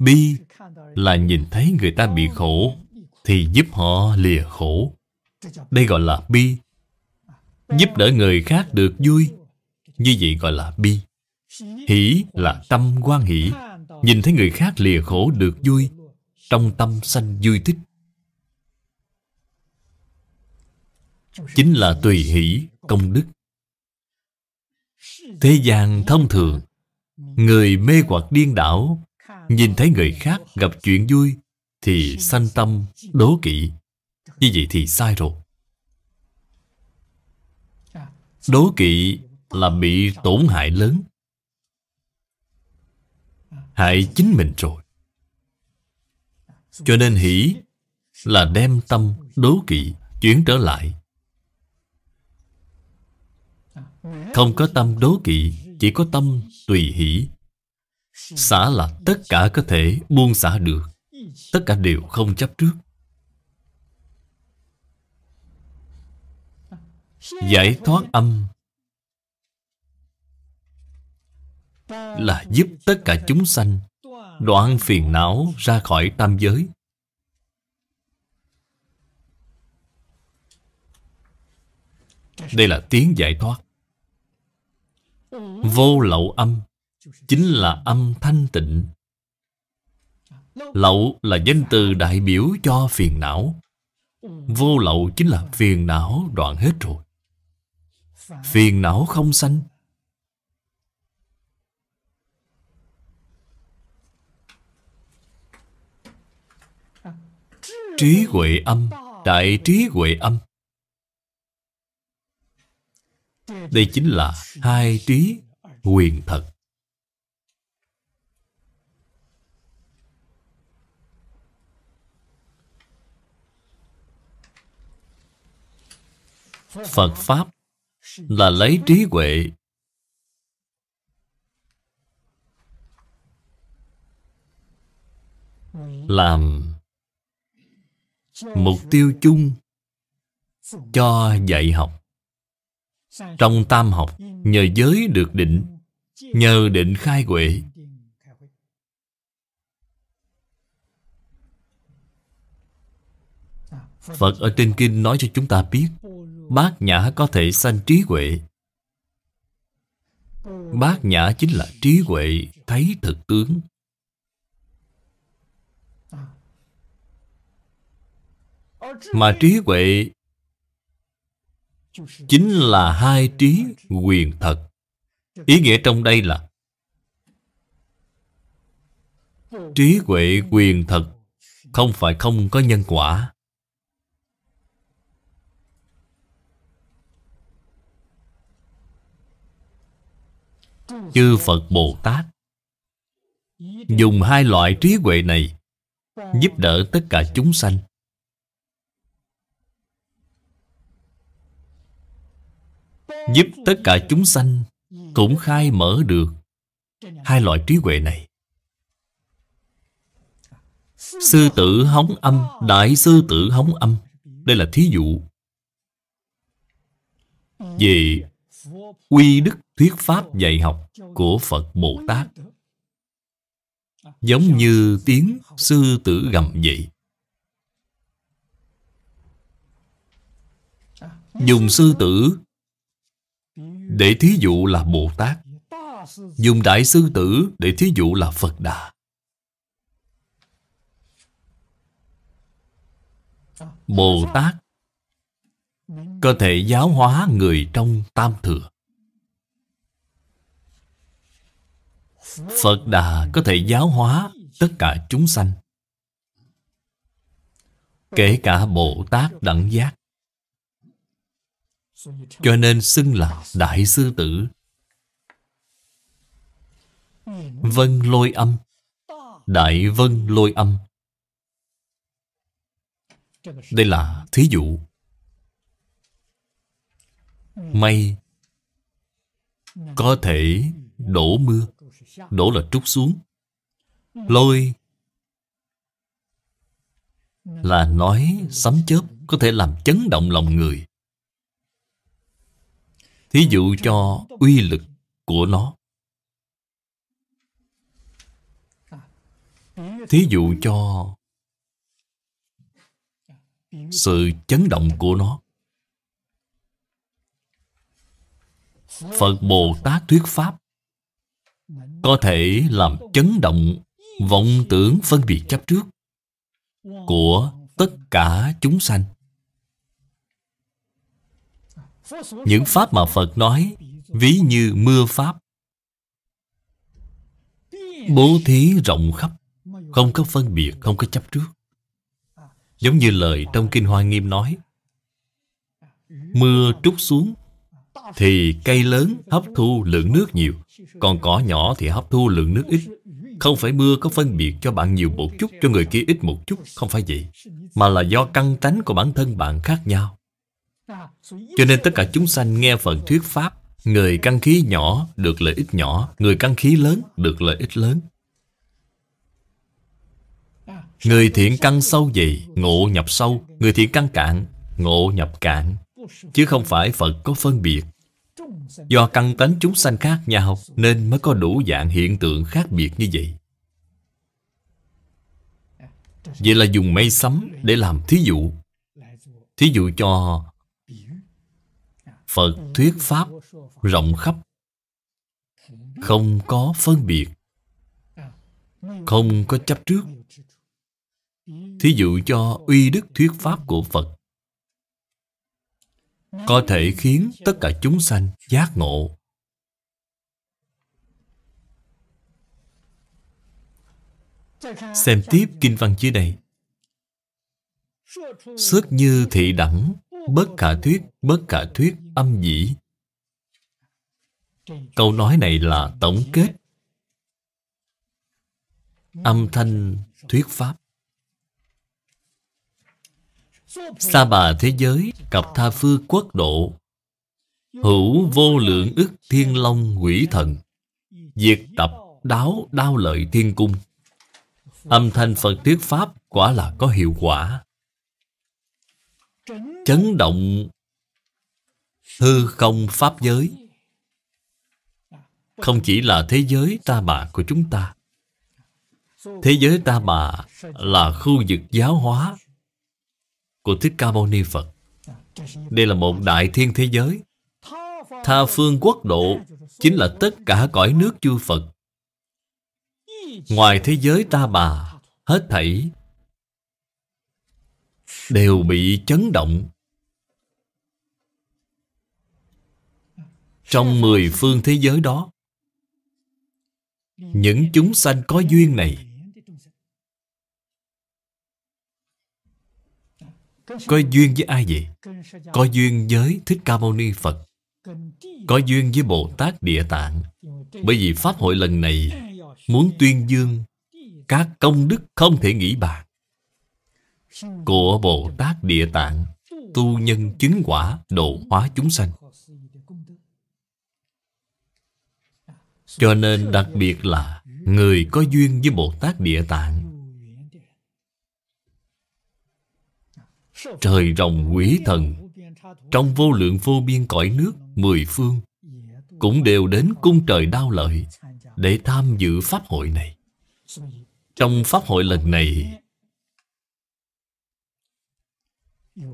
Bi là nhìn thấy người ta bị khổ, Thì giúp họ lìa khổ đây gọi là bi. Giúp đỡ người khác được vui. Như vậy gọi là bi. Hỷ là tâm quan hỷ. Nhìn thấy người khác lìa khổ được vui. Trong tâm sanh vui thích. Chính là tùy hỷ, công đức. Thế gian thông thường, Người mê hoặc điên đảo, Nhìn thấy người khác gặp chuyện vui Thì sanh tâm đố kỵ như vậy thì sai rồi. Đố kỵ là bị tổn hại lớn. Hại chính mình rồi. Cho nên hỷ là đem tâm đố kỵ chuyển trở lại. Không có tâm đố kỵ, Chỉ có tâm tùy hỷ. Xả là tất cả có thể buông xả được. Tất cả đều không chấp trước. Giải thoát âm Là giúp tất cả chúng sanh Đoạn phiền não ra khỏi tam giới. Đây là tiếng giải thoát. Vô lậu âm Chính là âm thanh tịnh. Lậu là danh từ đại biểu cho phiền não. Vô lậu chính là phiền não đoạn hết rồi. Phiền não không sanh. Trí huệ âm, Đại trí huệ âm. Đây chính là hai trí quyền thật. Phật Pháp là lấy trí huệ. Làm mục tiêu chung cho dạy học. Trong tam học, nhờ giới được định, nhờ định khai huệ. Phật ở trên kinh nói cho chúng ta biết bát nhã có thể sanh trí huệ. Bát nhã chính là trí huệ, thấy thực tướng. Mà trí huệ chính là hai trí quyền thật. Ý nghĩa trong đây là trí huệ quyền thật không phải không có nhân quả. Chư phật bồ tát dùng hai loại trí huệ này giúp đỡ tất cả chúng sanh. Giúp tất cả chúng sanh cũng khai mở được hai loại trí huệ này. Sư tử hóng âm, đại sư tử hóng âm. Đây là thí dụ về quy đức thuyết pháp dạy học của phật bồ tát. Giống như tiếng sư tử gầm vậy. Dùng sư tử để thí dụ là Bồ Tát. Dùng Đại Sư Tử để thí dụ là Phật Đà. Bồ Tát Có thể giáo hóa người trong Tam Thừa. Phật Đà có thể giáo hóa tất cả chúng sanh, Kể cả Bồ Tát Đẳng Giác. Cho nên xưng là Đại Sư Tử. Vân lôi âm. Đại vân lôi âm. Đây là thí dụ. Mây Có thể đổ mưa. Đổ là trút xuống. Lôi Là nói sấm chớp Có thể làm chấn động lòng người. Thí dụ cho uy lực của nó. Thí dụ cho sự chấn động của nó. Phật Bồ Tát thuyết Pháp có thể làm chấn động vọng tưởng phân biệt chấp trước của tất cả chúng sanh. Những pháp mà Phật nói Ví như mưa pháp. Bố thí rộng khắp Không có phân biệt, không có chấp trước. Giống như lời trong Kinh Hoa Nghiêm nói Mưa trút xuống thì cây lớn hấp thu lượng nước nhiều, Còn cỏ nhỏ thì hấp thu lượng nước ít. Không phải mưa có phân biệt cho bạn nhiều một chút, Cho người kia ít một chút, Không phải vậy, Mà là do căn tánh của bản thân bạn khác nhau. Cho nên tất cả chúng sanh nghe phần thuyết Pháp, Người căn khí nhỏ được lợi ích nhỏ, Người căn khí lớn được lợi ích lớn. Người thiện căn sâu dày, Ngộ nhập sâu, Người thiện căn cạn, Ngộ nhập cạn. Chứ không phải Phật có phân biệt. Do căn tánh chúng sanh khác nhau, Nên mới có đủ dạng hiện tượng khác biệt như vậy. Vậy là dùng mây sấm để làm thí dụ. Thí dụ cho Phật thuyết Pháp rộng khắp. Không có phân biệt. Không có chấp trước. Thí dụ cho uy đức thuyết Pháp của Phật. Có thể khiến tất cả chúng sanh giác ngộ. Xem tiếp kinh văn dưới đây. Xuất như thị đẳng, Bất khả thuyết, Bất khả thuyết, âm dĩ. Câu nói này là tổng kết Âm thanh thuyết pháp. Sa bà thế giới, Cặp tha phương quốc độ. Hữu vô lượng ức thiên long quỷ thần. Diệt tập, đáo đao lợi thiên cung. Âm thanh Phật thuyết Pháp quả là có hiệu quả. Chấn động hư không Pháp giới. Không chỉ là thế giới ta bà của chúng ta. Thế giới ta bà là khu vực giáo hóa của Thích Ca Mâu Ni Phật. Đây là một đại thiên thế giới. Tha phương quốc độ chính là tất cả cõi nước chư Phật. Ngoài thế giới ta bà, hết thảy đều bị chấn động. Trong mười phương thế giới đó, những chúng sanh có duyên này Có duyên với ai vậy? Có duyên với Thích Ca Mâu Ni Phật. Có duyên với Bồ Tát Địa Tạng. Bởi vì Pháp hội lần này Muốn tuyên dương Các công đức không thể nghĩ bàn Của Bồ Tát Địa Tạng, Tu nhân chứng quả, độ hóa chúng sanh. Cho nên đặc biệt là Người có duyên với Bồ Tát Địa Tạng Trời rồng quỷ thần. Trong vô lượng vô biên cõi nước, Mười phương, Cũng đều đến cung trời đao lợi Để tham dự Pháp hội này. Trong Pháp hội lần này,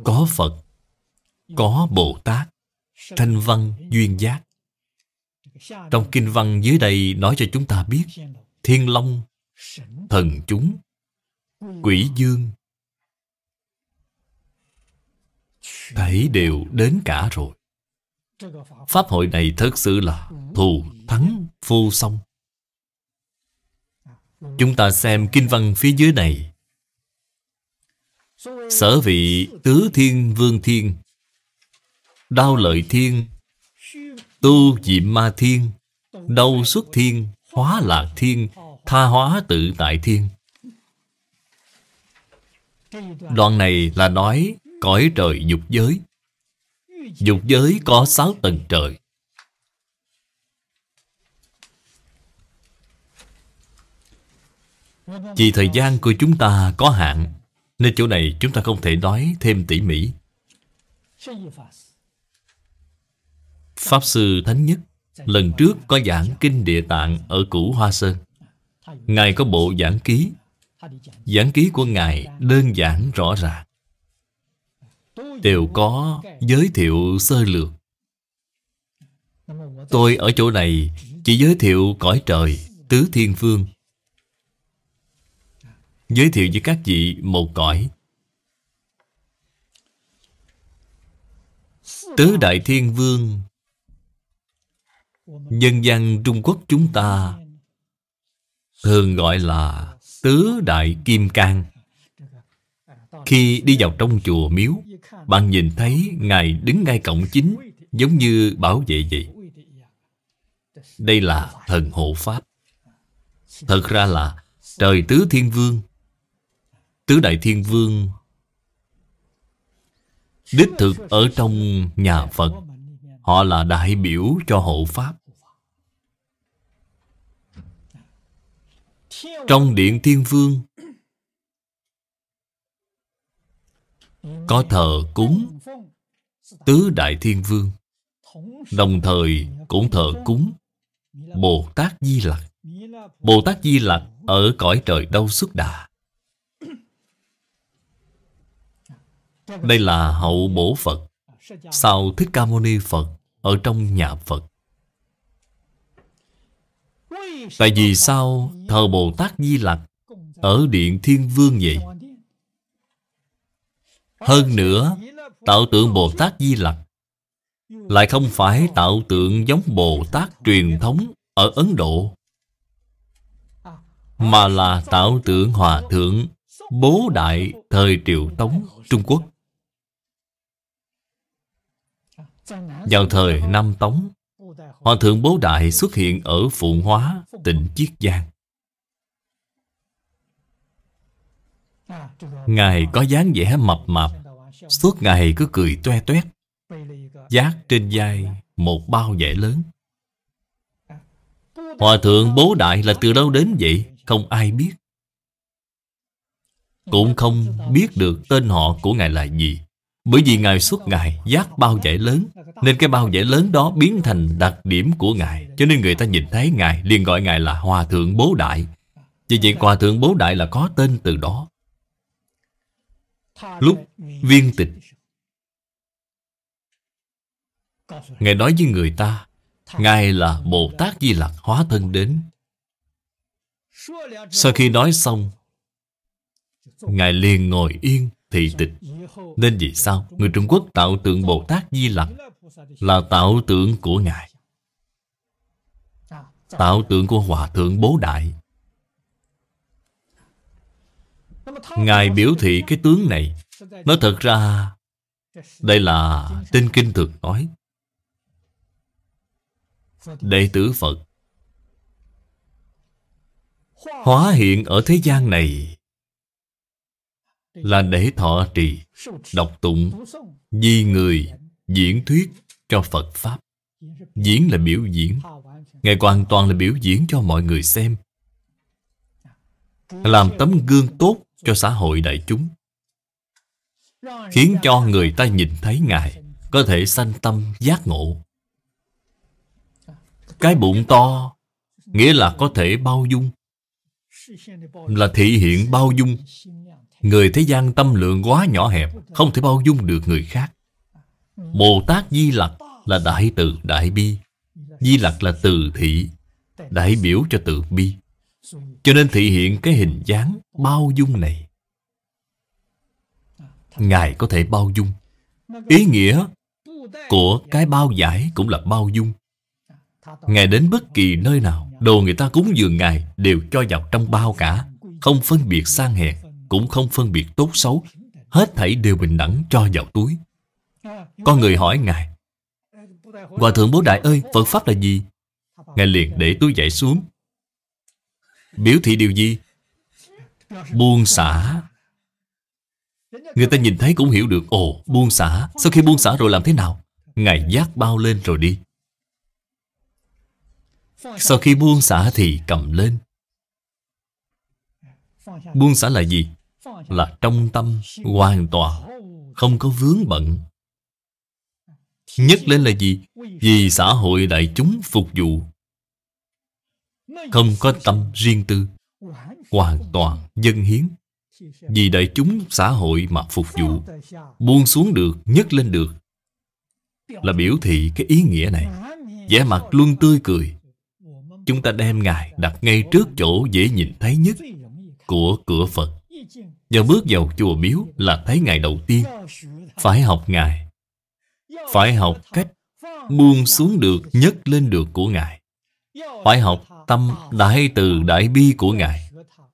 Có Phật, Có Bồ Tát, Thanh văn, duyên giác. Trong kinh văn dưới đây nói cho chúng ta biết, Thiên Long, Thần chúng, Quỷ Dương Thảy đều đến cả rồi. Pháp hội này thật sự là thù thắng vô song. Chúng ta xem kinh văn phía dưới này. Sở vị tứ thiên vương thiên, Đao lợi thiên, Tu diệm ma thiên Đâu xuất thiên, Hóa lạc thiên, Tha hóa tự tại thiên. Đoạn này là nói cõi trời dục giới. Dục giới có sáu tầng trời. Vì thời gian của chúng ta có hạn, Nên chỗ này chúng ta không thể nói thêm tỉ mỉ. Pháp Sư Thánh Nhất, Lần trước có giảng Kinh Địa Tạng ở cửu Hoa Sơn. Ngài có bộ giảng ký. Giảng ký của Ngài đơn giản rõ ràng đều có giới thiệu sơ lược. Tôi ở chỗ này chỉ giới thiệu cõi trời, tứ thiên phương. Giới thiệu với các vị một cõi. Tứ đại thiên vương, nhân dân trung quốc chúng ta, thường gọi là tứ đại kim cang. Khi đi vào trong chùa miếu bạn nhìn thấy Ngài đứng ngay cổng chính, Giống như bảo vệ vậy Đây là thần hộ Pháp. Thật ra là Trời Tứ Thiên Vương. Tứ Đại Thiên Vương Đích thực ở trong nhà Phật. Họ là đại biểu cho hộ Pháp. Trong Điện Thiên Vương có thờ cúng tứ đại thiên vương, đồng thời cũng thờ cúng bồ tát di lặc. Bồ tát di lặc ở cõi trời đâu xuất đà. Đây là hậu bổ Phật Sau Thích Ca Mâu Ni Phật Ở trong nhà Phật. Tại vì sao thờ Bồ Tát Di Lặc Ở Điện Thiên Vương vậy? Hơn nữa Tạo tượng Bồ Tát Di Lặc Lại không phải tạo tượng giống Bồ Tát truyền thống Ở Ấn Độ Mà là tạo tượng Hòa Thượng Bố Đại thời Triều Tống Trung Quốc. Vào thời Nam Tống Hòa Thượng Bố Đại xuất hiện ở Phụng Hóa, tỉnh Chiết Giang. Ngài có dáng vẻ mập mạp, Suốt ngày cứ cười toe toét, Giác trên vai một bao vải lớn. Hòa thượng bố đại là từ đâu đến vậy? Không ai biết. Cũng không biết được tên họ của Ngài là gì. Bởi vì Ngài suốt ngày giác bao vải lớn, Nên cái bao vải lớn đó biến thành đặc điểm của Ngài. Cho nên người ta nhìn thấy Ngài, liền gọi Ngài là Hòa Thượng Bố Đại. Vì vậy, Hòa Thượng Bố Đại là có tên từ đó. Lúc viên tịch. Ngài nói với người ta, Ngài là Bồ Tát Di Lặc hóa thân đến. Sau khi nói xong, Ngài liền ngồi yên thị tịch. Nên vì sao Người Trung Quốc tạo tượng Bồ Tát Di Lặc Là tạo tượng của Ngài? Tạo tượng của Hòa Thượng Bố Đại. Ngài biểu thị cái tướng này. Nói thật ra, Đây là tinh kinh thường nói. Đệ tử Phật, Hóa hiện ở thế gian này Là để thọ trì, Đọc tụng, Di người, diễn thuyết cho Phật Pháp. Diễn là biểu diễn. Ngài hoàn toàn là biểu diễn cho mọi người xem. Làm tấm gương tốt cho xã hội đại chúng, Khiến cho người ta nhìn thấy Ngài Có thể sanh tâm giác ngộ. Cái bụng to Nghĩa là có thể bao dung, Là thị hiện bao dung. Người thế gian tâm lượng quá nhỏ hẹp, Không thể bao dung được người khác. Bồ Tát Di Lặc là đại từ đại bi, Di Lặc là từ thị, Đại biểu cho từ bi. Cho nên thị hiện cái hình dáng bao dung này. Ngài có thể bao dung. Ý nghĩa của cái bao giải cũng là bao dung. Ngài đến bất kỳ nơi nào, Đồ người ta cúng dường Ngài Đều cho vào trong bao cả. Không phân biệt sang hèn Cũng không phân biệt tốt xấu. Hết thảy đều bình đẳng cho vào túi. Có người hỏi Ngài, Hòa thượng bố đại ơi, Phật Pháp là gì? Ngài liền để túi dạy xuống. Biểu thị điều gì? Buông xả. Người ta nhìn thấy cũng hiểu được. Ồ, buông xả. Sau khi buông xả rồi làm thế nào? Ngài giác bao lên rồi đi. Sau khi buông xả thì cầm lên. Buông xả là gì? Là trong tâm hoàn toàn Không có vướng bận. Nhất lên là gì? Vì xã hội đại chúng phục vụ. Không có tâm riêng tư. Hoàn toàn dân hiến. Vì đại chúng xã hội mà phục vụ. Buông xuống được, nhấc lên được. Là biểu thị cái ý nghĩa này. Vẻ mặt luôn tươi cười. Chúng ta đem Ngài đặt ngay trước chỗ dễ nhìn thấy nhất Của cửa Phật. Và bước vào chùa miếu là thấy Ngài đầu tiên. Phải học Ngài. Phải học cách buông xuống được, nhấc lên được của Ngài. Phải học tâm đại từ đại bi của Ngài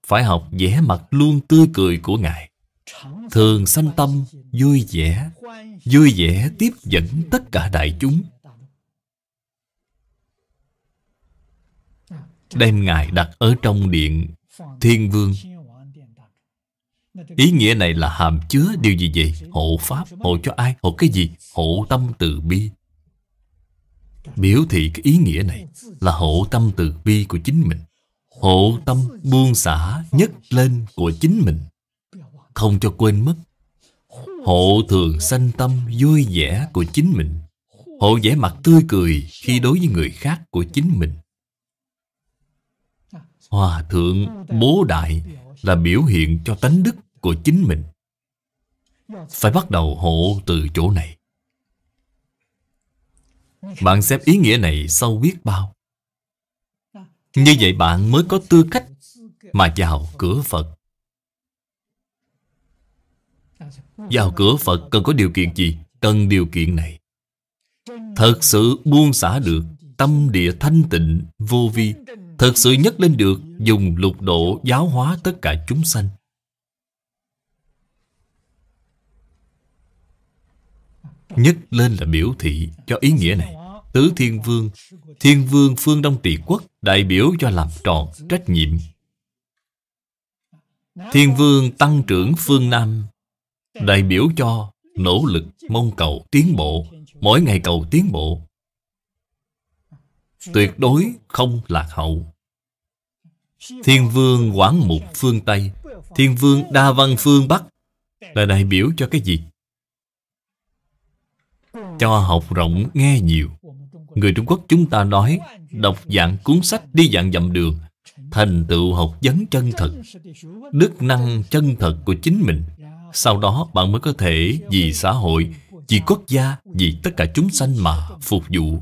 phải học vẻ mặt luôn tươi cười của Ngài Thường sanh tâm vui vẻ Vui vẻ tiếp dẫn tất cả đại chúng Đem Ngài đặt ở trong điện Thiên Vương Ý nghĩa này là hàm chứa điều gì vậy? Hộ Pháp, hộ cho ai? Hộ cái gì? Hộ tâm từ bi Biểu thị cái ý nghĩa này là hộ tâm từ bi của chính mình. Hộ tâm buông xả nhất lên của chính mình. Không cho quên mất. Hộ thường sanh tâm vui vẻ của chính mình. Hộ vẻ mặt tươi cười khi đối với người khác của chính mình. Hòa thượng bố đại là biểu hiện cho tánh đức của chính mình. Phải bắt đầu hộ từ chỗ này. Bạn xem ý nghĩa này sâu biết bao. Như vậy bạn mới có tư cách Mà vào cửa Phật. Vào cửa Phật cần có điều kiện gì? Cần điều kiện này. Thật sự buông xả được Tâm địa thanh tịnh, vô vi. Thật sự nhất lên được Dùng lục độ giáo hóa tất cả chúng sanh. Nhất lên là biểu thị cho ý nghĩa này. Tứ Thiên Vương Thiên Vương Phương Đông Trị Quốc, Đại biểu cho làm tròn trách nhiệm. Thiên Vương Tăng trưởng Phương Nam, Đại biểu cho nỗ lực mong cầu tiến bộ, Mỗi ngày cầu tiến bộ. Tuyệt đối không lạc hậu. Thiên Vương Quảng Mục Phương Tây, Thiên Vương Đa Văn Phương Bắc Là đại biểu cho cái gì? Cho học rộng nghe nhiều. Người Trung Quốc chúng ta nói Đọc dạng cuốn sách đi dạng dặm đường Thành tựu học vấn chân thật Đức năng chân thật của chính mình. Sau đó bạn mới có thể Vì xã hội, vì quốc gia Vì tất cả chúng sanh mà phục vụ.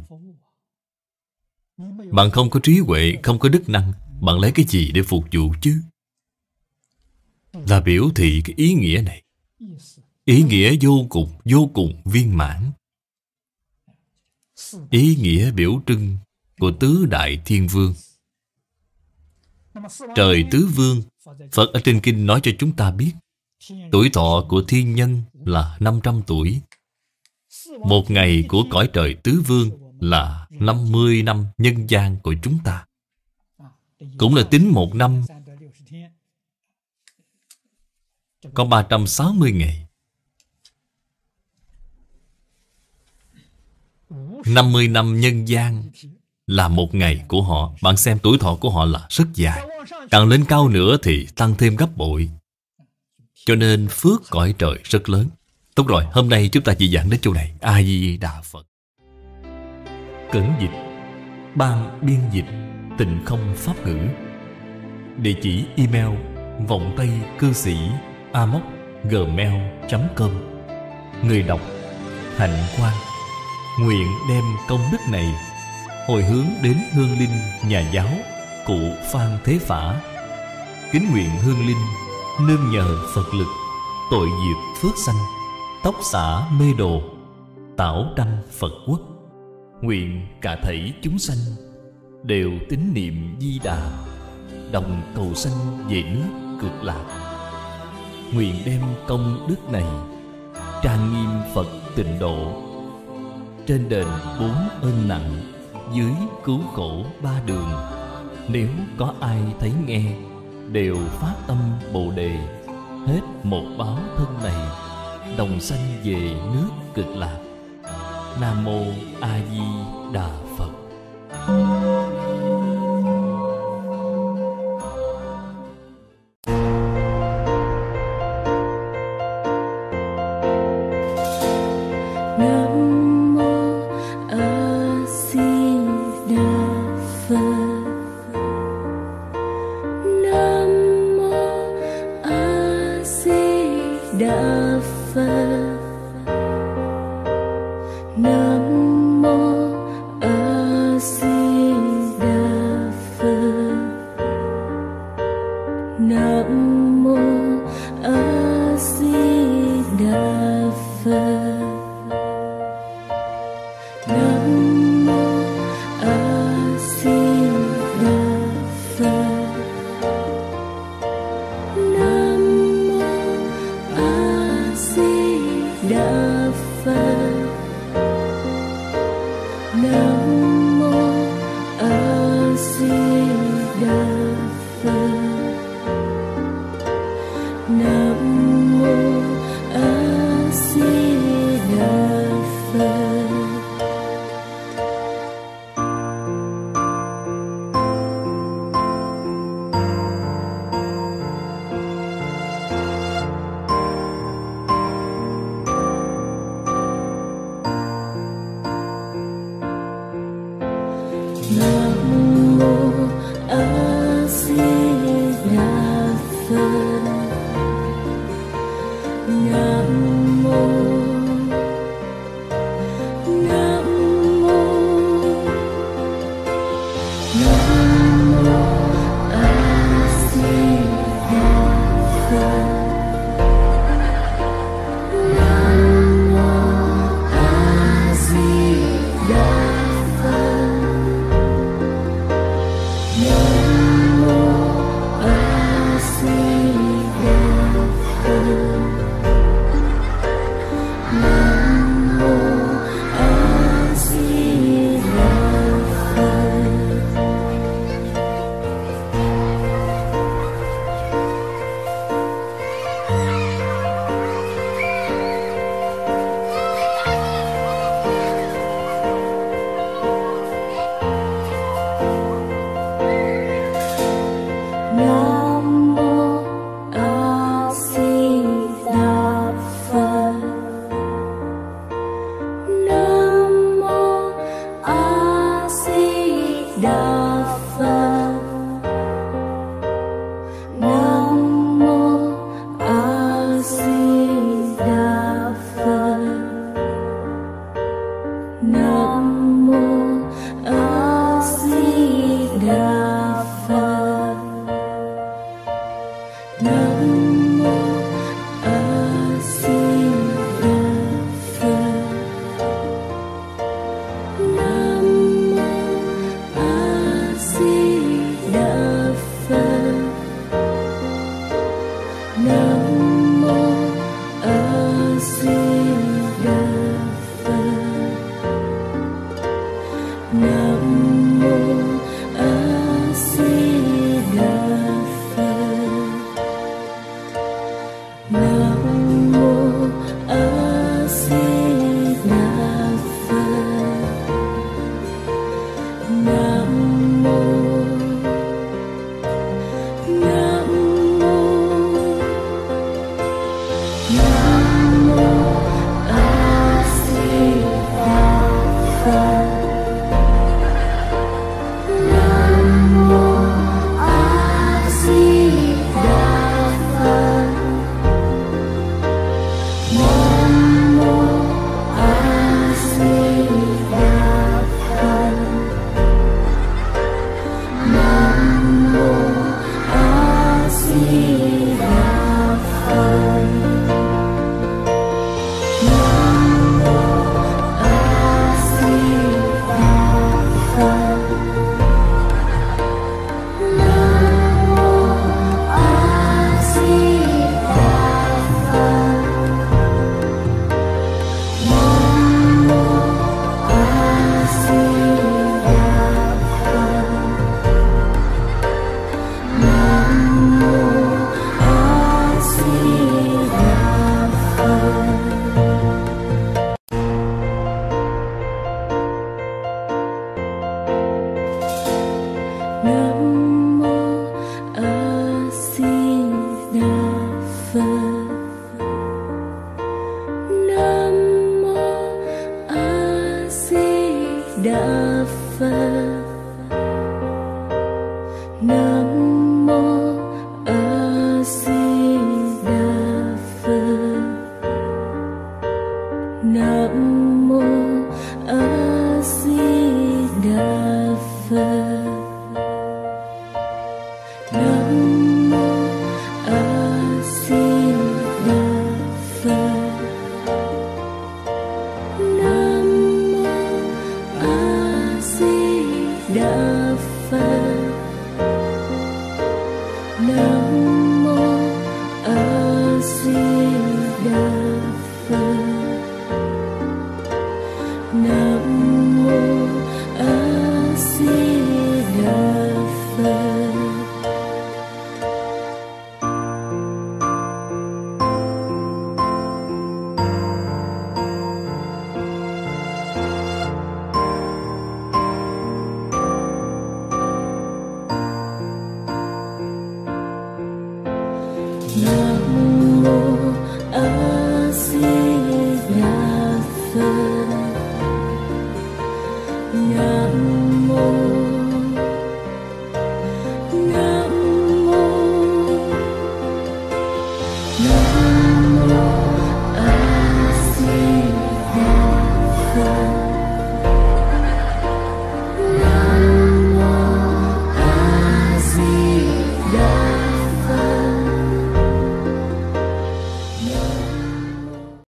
Bạn không có trí huệ, không có đức năng Bạn lấy cái gì để phục vụ chứ? Là biểu thị cái ý nghĩa này. Ý nghĩa vô cùng, vô cùng viên mãn. Ý nghĩa biểu trưng của tứ đại thiên vương. Trời tứ vương, Phật ở trên kinh nói cho chúng ta biết, Tuổi thọ của thiên nhân là 500 tuổi. Một ngày của cõi trời tứ vương là 50 năm nhân gian của chúng ta. Cũng là tính một năm. Có 360 ngày. 50 năm nhân gian là một ngày của họ. Bạn xem tuổi thọ của họ là rất dài. Càng lên cao nữa thì tăng thêm gấp bội. Cho nên phước cõi trời rất lớn. Tốt rồi, hôm nay chúng ta chỉ giảng đến chỗ này. A-di-đà Phật. Cẩn dịch Ban biên dịch Tịnh không pháp ngữ. Địa chỉ email vọng tây cư sĩ amoc gmail.com Người đọc Hạnh Quang. Nguyện đem công đức này Hồi hướng đến hương linh nhà giáo, Cụ Phan Thế Phả. Kính nguyện hương linh Nương nhờ Phật lực Tội diệt phước sanh, Tóc xả mê đồ, Tảo đăng Phật quốc. Nguyện cả thảy chúng sanh Đều tín niệm di đà, Đồng cầu sanh về nước cực lạc. Nguyện đem công đức này Trang nghiêm Phật tịnh độ trên đền bốn ơn nặng, Dưới cứu khổ ba đường. Nếu có ai thấy nghe, Đều phát tâm Bồ Đề, Hết một báo thân này, Đồng sanh về nước cực lạc. Nam Mô A Di Đà Phật. Nam